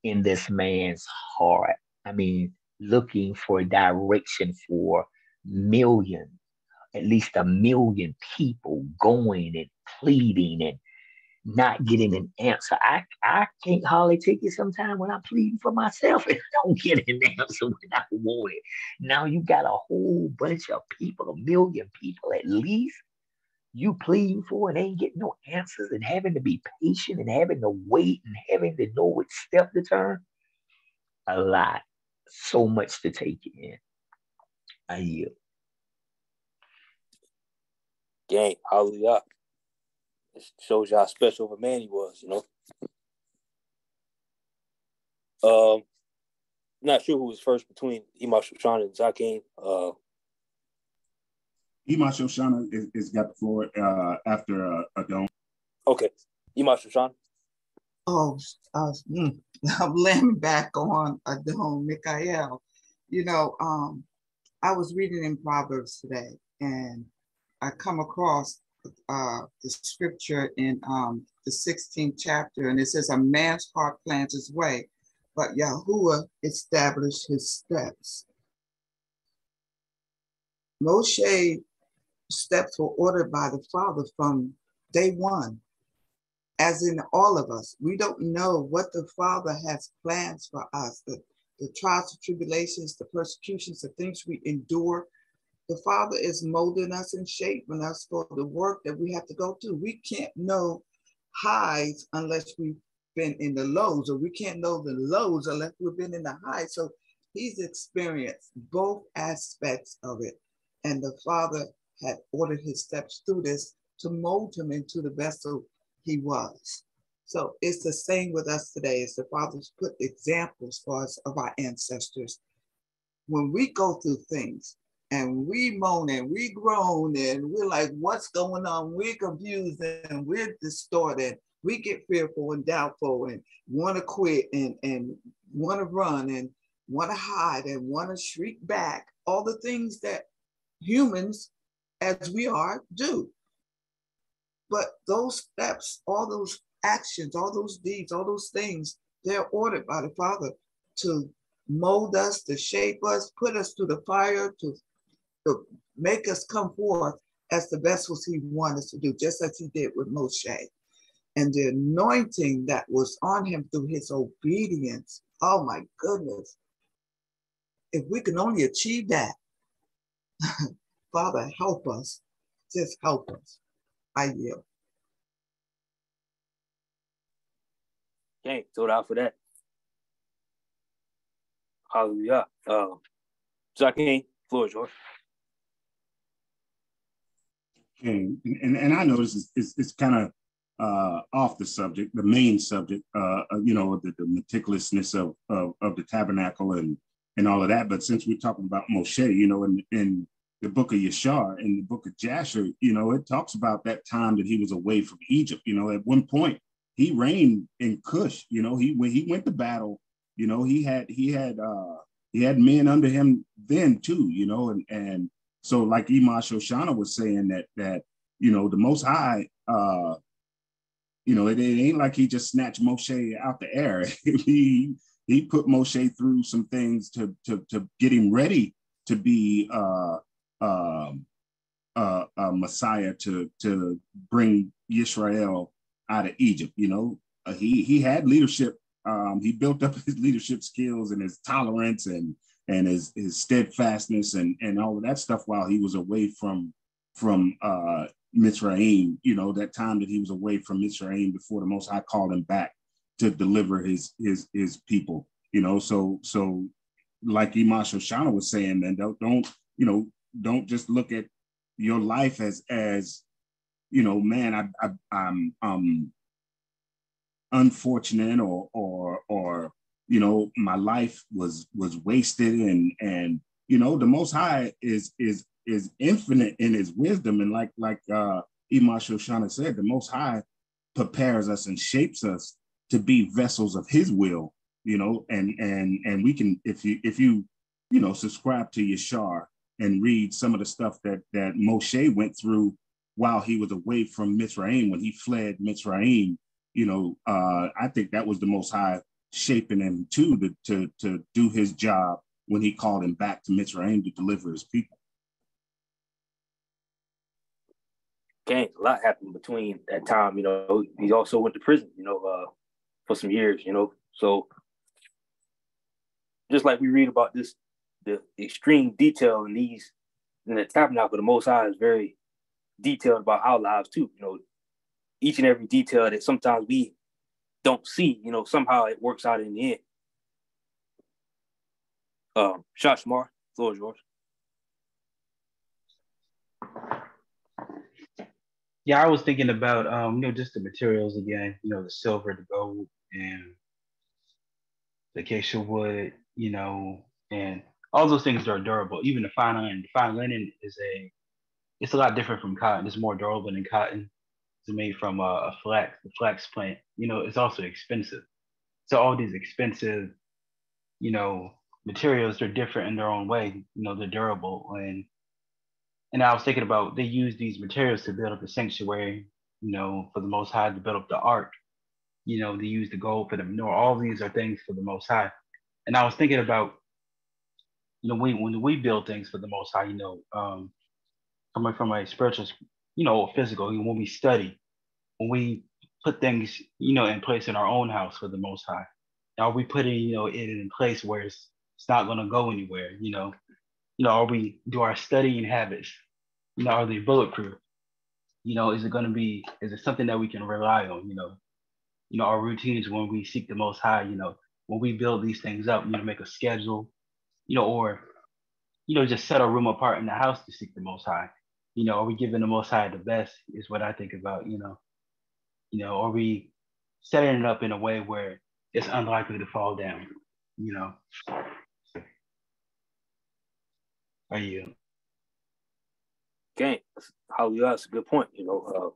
in this man's heart. I mean, looking for direction for millions, at least a million people going and pleading and not getting an answer. I, I can't hardly take it sometimes when I'm pleading for myself and *laughs* don't get an answer when I want it. Now you got a whole bunch of people, a million people at least, you pleading for and ain't getting no answers and having to be patient and having to wait and having to know which step to turn. A lot. So much to take in. I yield. Gang, hallelujah. It shows you how special of a man he was, you know. Um, not sure who was first between Ima Shoshana and Zakin. Uh, Ima Shoshana is, is got the floor uh, after uh, Adon. Okay, Ima Shoshana. Oh, uh, mm, *laughs* I'm laying back on Adon Mikael. You know, um, I was reading in Proverbs today, and I come across uh, the scripture in um, the 16th chapter, and it says, A man's heart plans his way, but Yahuwah established his steps. Moshe steps were ordered by the Father from day one, as in all of us. We don't know what the Father has plans for us, the, the trials, the tribulations, the persecutions, the things we endure the Father is molding us and shaping us for the work that we have to go through. We can't know highs unless we've been in the lows, or we can't know the lows unless we've been in the highs. So he's experienced both aspects of it. And the Father had ordered his steps through this to mold him into the vessel he was. So it's the same with us today. As the Father's put examples for us of our ancestors. When we go through things, and we moan and we groan and we're like, what's going on? We're confused and we're distorted. We get fearful and doubtful and want to quit and, and want to run and want to hide and want to shriek back. All the things that humans, as we are, do. But those steps, all those actions, all those deeds, all those things, they're ordered by the Father to mold us, to shape us, put us through the fire, to, to make us come forth as the vessels he wanted us to do, just as he did with Moshe. And the anointing that was on him through his obedience, oh my goodness. If we can only achieve that, *laughs* Father, help us. Just help us. I yield. Okay, throw it out for that. Hallelujah. Uh, Jacqueline, floor is yours. Okay, and, and I know this is it's, it's kind of uh, off the subject, the main subject, uh, you know, the, the meticulousness of, of, of the tabernacle and and all of that. But since we're talking about Moshe, you know, and in the book of Yashar, and the book of Jasher, you know, it talks about that time that he was away from Egypt. You know, at one point he reigned in Cush. You know, he when he went to battle, you know, he had he had uh he had men under him then too. You know, and and so like Ima Shoshana was saying that that you know the Most High, uh, you know, it, it ain't like he just snatched Moshe out the air. *laughs* he he put Moshe through some things to to to get him ready to be uh, uh, uh, a Messiah to to bring Israel out of Egypt. You know, uh, he he had leadership. Um, he built up *laughs* his leadership skills and his tolerance and and his his steadfastness and and all of that stuff while he was away from from uh Mitzrayim, you know, that time that he was away from Mitzrayim before the Most High called him back to deliver his his his people, you know. So so like Ima Shoshana was saying, man, don't don't you know don't just look at your life as as you know, man, I, I I'm um unfortunate or or or you know my life was was wasted and and you know the most high is is is infinite in his wisdom. And like like uh Ima Shoshana said the most high prepares us and shapes us to be vessels of his will you know and and and we can if you if you you know subscribe to Yashar and read some of the stuff that that Moshe went through while he was away from Mitzrayim when he fled Mitzrayim you know uh I think that was the most high shaping him too to, to, to do his job when he called him back to Mitzrayim to deliver his people. Okay, a lot happened between that time. You know, he also went to prison. You know, uh, for some years. You know, so just like we read about this, the extreme detail in these in the tabernacle, of the Most High is very detailed about our lives too. You know, each and every detail that sometimes we don't see, you know, somehow it works out in the end. Um, Shashamar, floor is yours. Yeah, I was thinking about um, you know, just the materials again, you know, the silver, the gold, and the acacia wood, you know, and all those things are durable. Even the fine linen, the fine linen is a, it's a lot different from cotton. It's more durable than cotton It's made from a, a flax, the flax plant, you know, it's also expensive. So all these expensive, you know, materials, they're different in their own way. You know, they're durable. And and I was thinking about they use these materials to build up the sanctuary, you know, for the most high to build up the ark. You know, they use the gold for the know, All these are things for the most high. And I was thinking about, you know, we, when we build things for the most high, you know, um, coming from a spiritual you know, physical. you know, When we study, when we put things, you know, in place in our own house for the Most High, are we putting, you know, it in place where it's, it's not going to go anywhere? You know, you know, are we do our studying habits? You know, are they bulletproof? You know, is it going to be? Is it something that we can rely on? You know, you know, our routines when we seek the Most High. You know, when we build these things up, you know, make a schedule, you know, or you know, just set a room apart in the house to seek the Most High you know, are we giving the most high the best is what I think about, you know. You know, are we setting it up in a way where it's unlikely to fall down, you know? Are you? Okay, hallelujah, that's a good point, you know. Uh,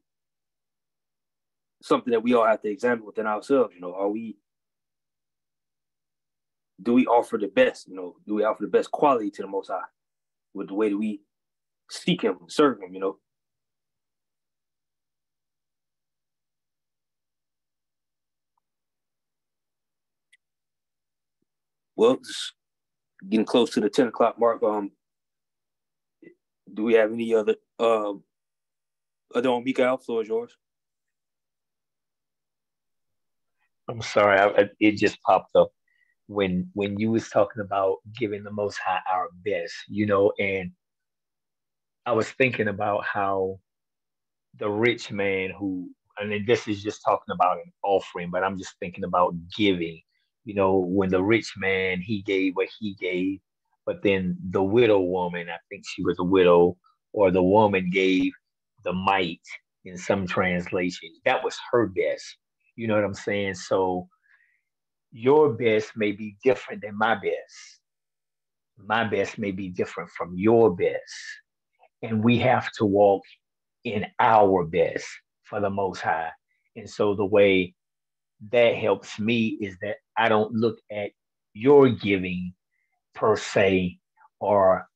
something that we all have to examine within ourselves, you know, are we do we offer the best? You know, do we offer the best quality to the Most High with the way that we seek Him, serve Him? You know. Well, getting close to the ten o'clock mark. Um, do we have any other um, other on out. Floor is yours. I'm sorry, I, it just popped up when when you was talking about giving the Most High our best, you know, and I was thinking about how the rich man who, I and this is just talking about an offering, but I'm just thinking about giving. You know, when the rich man he gave what he gave, but then the widow woman, I think she was a widow, or the woman gave the mite in some translations. That was her best. You know what I'm saying? So your best may be different than my best. My best may be different from your best. And we have to walk in our best for the Most High. And so the way that helps me is that I don't look at your giving per se or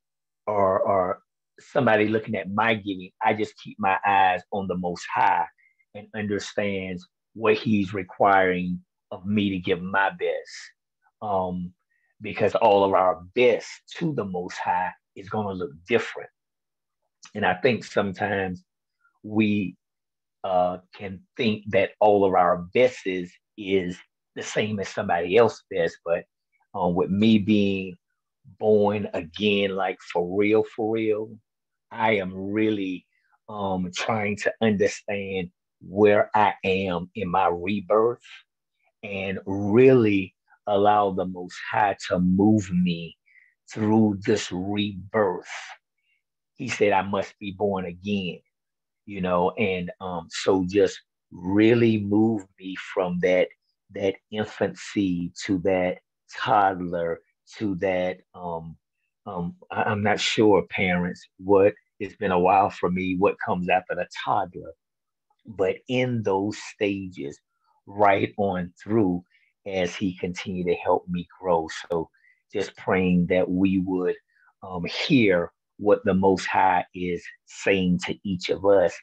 or or somebody looking at my giving. I just keep my eyes on the most high and understands what he's requiring of me to give my best. Um, because all of our best to the most high is going to look different. And I think sometimes we uh, can think that all of our best is, is the same as somebody else's best. But um, with me being born again, like for real, for real, I am really um, trying to understand where I am in my rebirth and really allow the Most High to move me through this rebirth. He said, I must be born again, you know, and um, so just really move me from that that infancy to that toddler to that um um I, am not sure parents what it's been a while for me what comes after the toddler but in those stages right on through as he continued to help me grow. So just praying that we would um, hear what the Most High is saying to each of us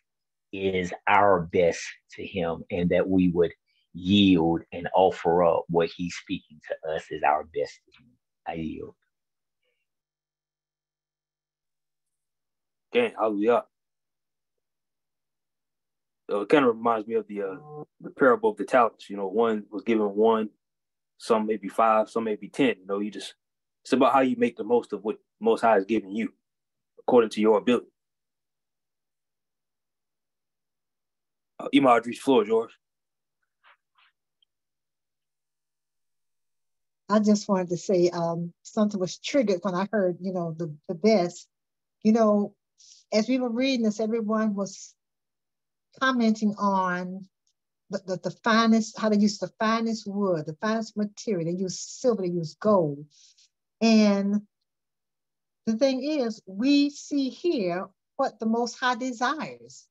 is our best to him and that we would yield and offer up what he's speaking to us is our best to him. I yield. Okay, hallelujah uh, it kind of reminds me of the uh, the parable of the talents. You know, one was given one, some maybe five, some maybe ten. You know, you just it's about how you make the most of what Most High is giving you, according to your ability. Uh, floor George. I just wanted to say um, something was triggered when I heard, you know, the, the best. You know, as we were reading this, everyone was commenting on the, the, the, finest, how they use the finest wood, the finest material. They use silver, they use gold. And the thing is, we see here what the Most High desires.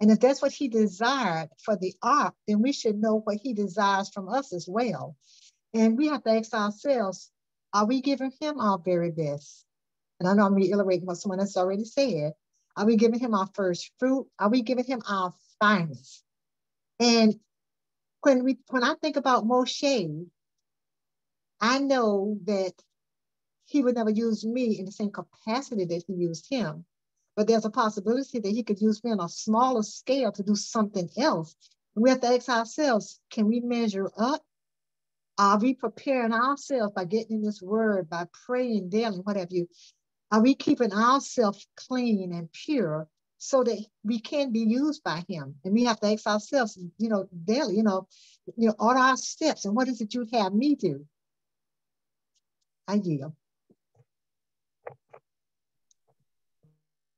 And if that's what he desired for the ark, then we should know what he desires from us as well. And we have to ask ourselves, are we giving him our very best? And I know I'm reiterating what someone else already said, are we giving him our first fruit? Are we giving him our finest? And when we when I think about Moshe, I know that he would never use me in the same capacity that he used him. But there's a possibility that he could use me on a smaller scale to do something else. We have to ask ourselves, can we measure up? Are we preparing ourselves by getting in this word, by praying daily, what have you? Are we keeping ourselves clean and pure so that we can be used by him? And we have to ask ourselves, you know, daily, you know, you know, all our steps and what is it you'd have me do? I yield.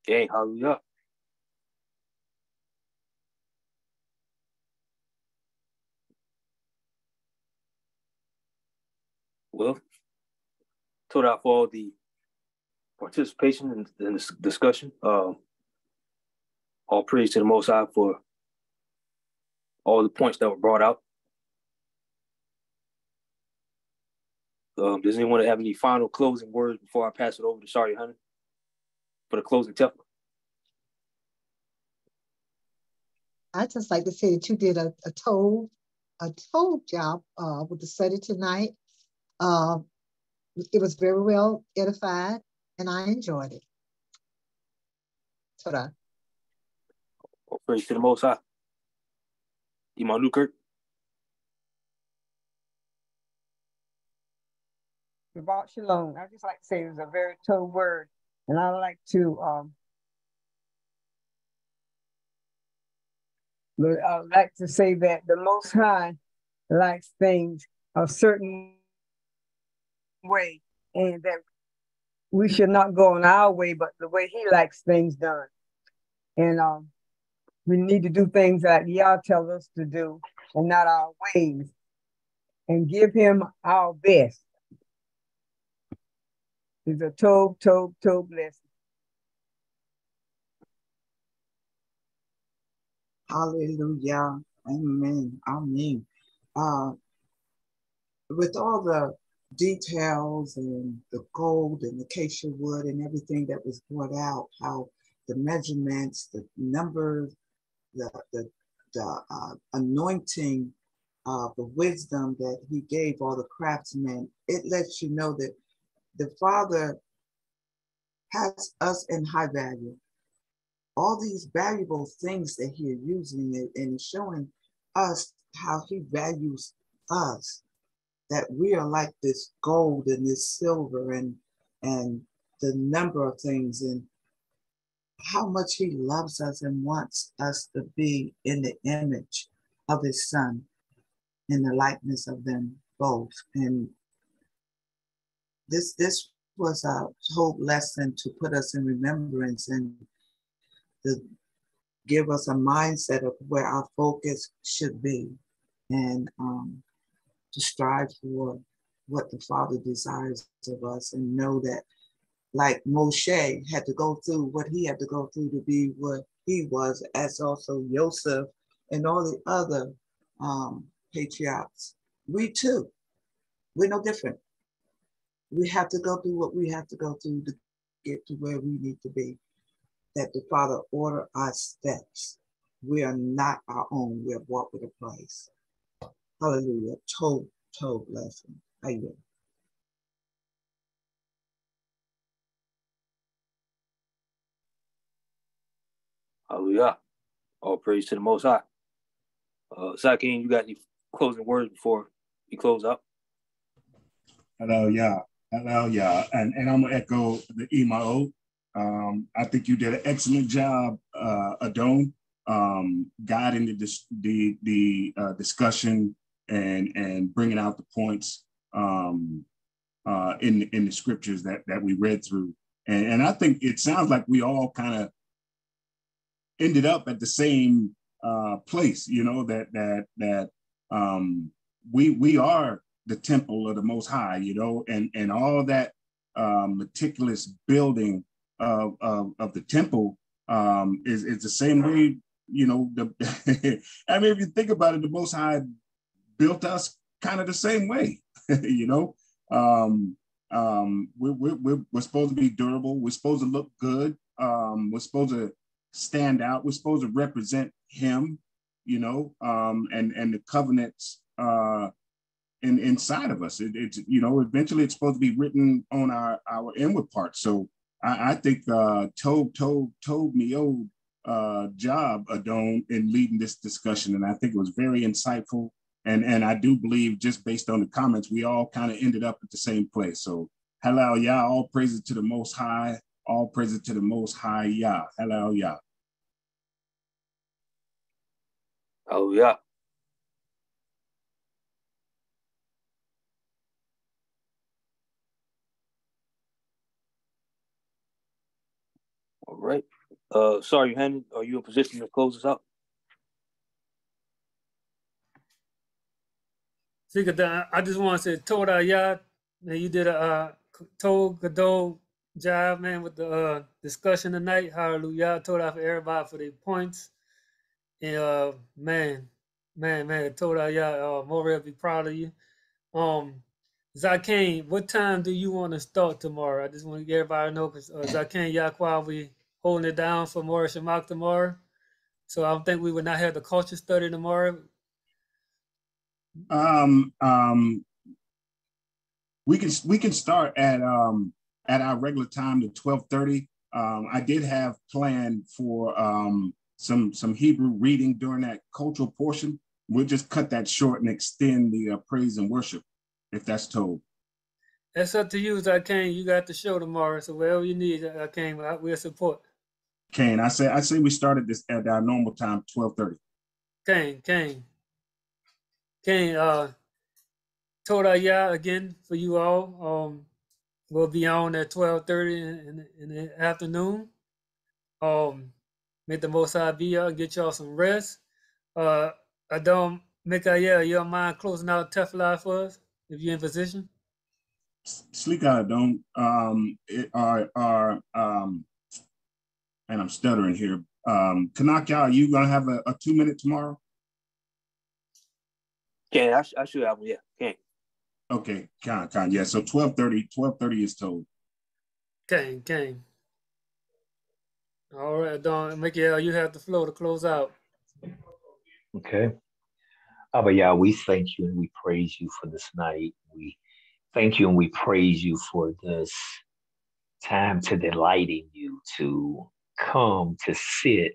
Okay, hallelujah. Well, told out for all the participation in, in this discussion. Um, all praise to the Most High for all the points that were brought out. Um, does anyone have any final closing words before I pass it over to Shari Hunter for the closing tefillah? I just like to say that you did a, a told a told job uh, with the study tonight. Uh, it was very well edified and I enjoyed it. Toda. All praise to the Most High. Imam Newkirk. Shabbat Shalom. I just like to say it was a very tough word. And I like to um I like to say that the Most High likes things a certain way, and that we should not go on our way, but the way He likes things done. And um, we need to do things that Yah tells us to do, and not our ways, and give Him our best. It's a toe, toe, toe blessing. Hallelujah. Amen. Amen. Uh, with all the details and the gold and the acacia wood and everything that was brought out, how the measurements, the numbers, the, the, the uh, anointing, uh, the wisdom that he gave all the craftsmen, it lets you know that the Father has us in high value. All these valuable things that he is using and showing us how he values us, that we are like this gold and this silver and and the number of things and how much he loves us and wants us to be in the image of his son in the likeness of them both. And this this was a whole lesson to put us in remembrance and to give us a mindset of where our focus should be. And um, to strive for what the Father desires of us and know that like Moshe had to go through what he had to go through to be what he was, as also Joseph and all the other um, patriarchs. We too, we're no different. We have to go through what we have to go through to get to where we need to be. That the Father order our steps. We are not our own. We're bought with a price. Hallelujah. Total, total blessing. Amen. Hallelujah. All praise to the Most High. Uh, Zakin, you got any closing words before we close up? Hello, yeah. Hello, yeah. And, and I'm going to echo the email. Um, I think you did an excellent job, uh, Adon, um, guiding the, the, the uh, discussion and and bringing out the points um, uh, in in the scriptures that that we read through. And, and I think it sounds like we all kind of ended up at the same uh, place. You know that that that um, we we are the temple of the Most High. You know, and and all that uh, meticulous building of, of, of the temple um, is is the same way. You know, the *laughs* I mean, if you think about it, the Most High built us kind of the same way, *laughs* you know. Um, um, we're, we're, we're, supposed to be durable. We're supposed to look good. Um, we're supposed to stand out. We're supposed to represent Him, you know, um, and and the covenants uh, in, inside of us. It, it's you know, eventually it's supposed to be written on our our inward parts. So I, I think uh, told me old uh, job Adon in leading this discussion, and I think it was very insightful and and I do believe just based on the comments, we all kind of ended up at the same place. So hello, Yah, all praises to the Most High, all praises to the Most High, Yah, hello, Yah. Oh yeah. All right. Uh, sorry, Henry, are you in position to close us out? I just want to say Toda Ya, man, you did a uh, Gadol job, man, with the uh, discussion tonight. Hallelujah. Toda for everybody for their points. And uh, man, man, man, Toda Ya, uh, Morel be proud of you. Um, Zakane, what time do you want to start tomorrow? I just want to get everybody to know because uh, Zakane Yaqua, we holding it down for Morris Shamak tomorrow. So I don't think we would not have the culture study tomorrow. Um, um, we can we can start at um at our regular time to 1230. Um, I did have planned for um some some Hebrew reading during that cultural portion. We'll just cut that short and extend the uh, praise and worship, if that's told. That's up to you, as I can. You got the show tomorrow, so wherever you need, I can. We'll support. Kane, I say I say we started this at our normal time, twelve thirty. Kane, Kane, Kane. Uh, Toda yeah again for you all. Um, we'll be on at twelve thirty in, in, the afternoon. Um, may the Most High be y'all, get y'all some rest. Uh, Adon Mikael, you don't mind closing out Tefillah for us if you're in position? Sleek I don't. Um, it, our um and I'm stuttering here. Um, Chanakyah, are you gonna have a, a two minute tomorrow? Yeah, I, I should have one. Yeah, okay. Okay, con, con. Yeah, so 1230, 1230 is told. Okay, okay. All right, Don, Mikael, you have the flow to close out. Okay. Abba Yah, we thank you and we praise you for this night. We thank you and we praise you for this time to delight in you, to come to sit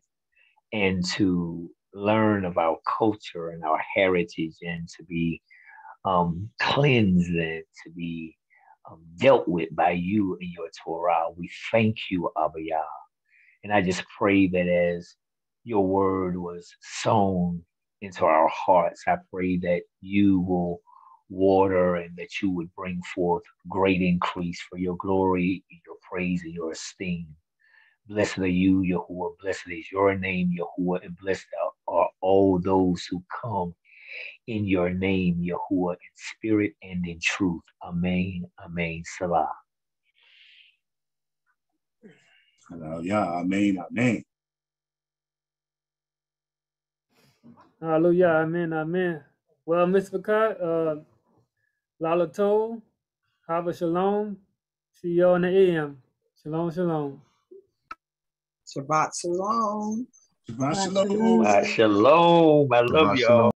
and to learn of our culture and our heritage and to be um, cleansed and to be um, dealt with by you in your Torah. We thank you, Abba Yah. And I just pray that as your word was sown into our hearts, I pray that you will water and that you would bring forth great increase for your glory, your praise, and your esteem. Blessed are you, Yahuwah. Blessed is your name, Yahuwah, and blessed are all those who come in your name, Yahuwah, in spirit and in truth. Amen. Amen. Salah. Hallelujah. Amen. Amen. Hallelujah. Amen. Amen. Well, Mishpachah, uh, Laila Tov, Hava Shalom. See you on the AM. Shalom, shalom. Shabbat shalom. Shabbat shalom. Shabbat shalom. I love y'all.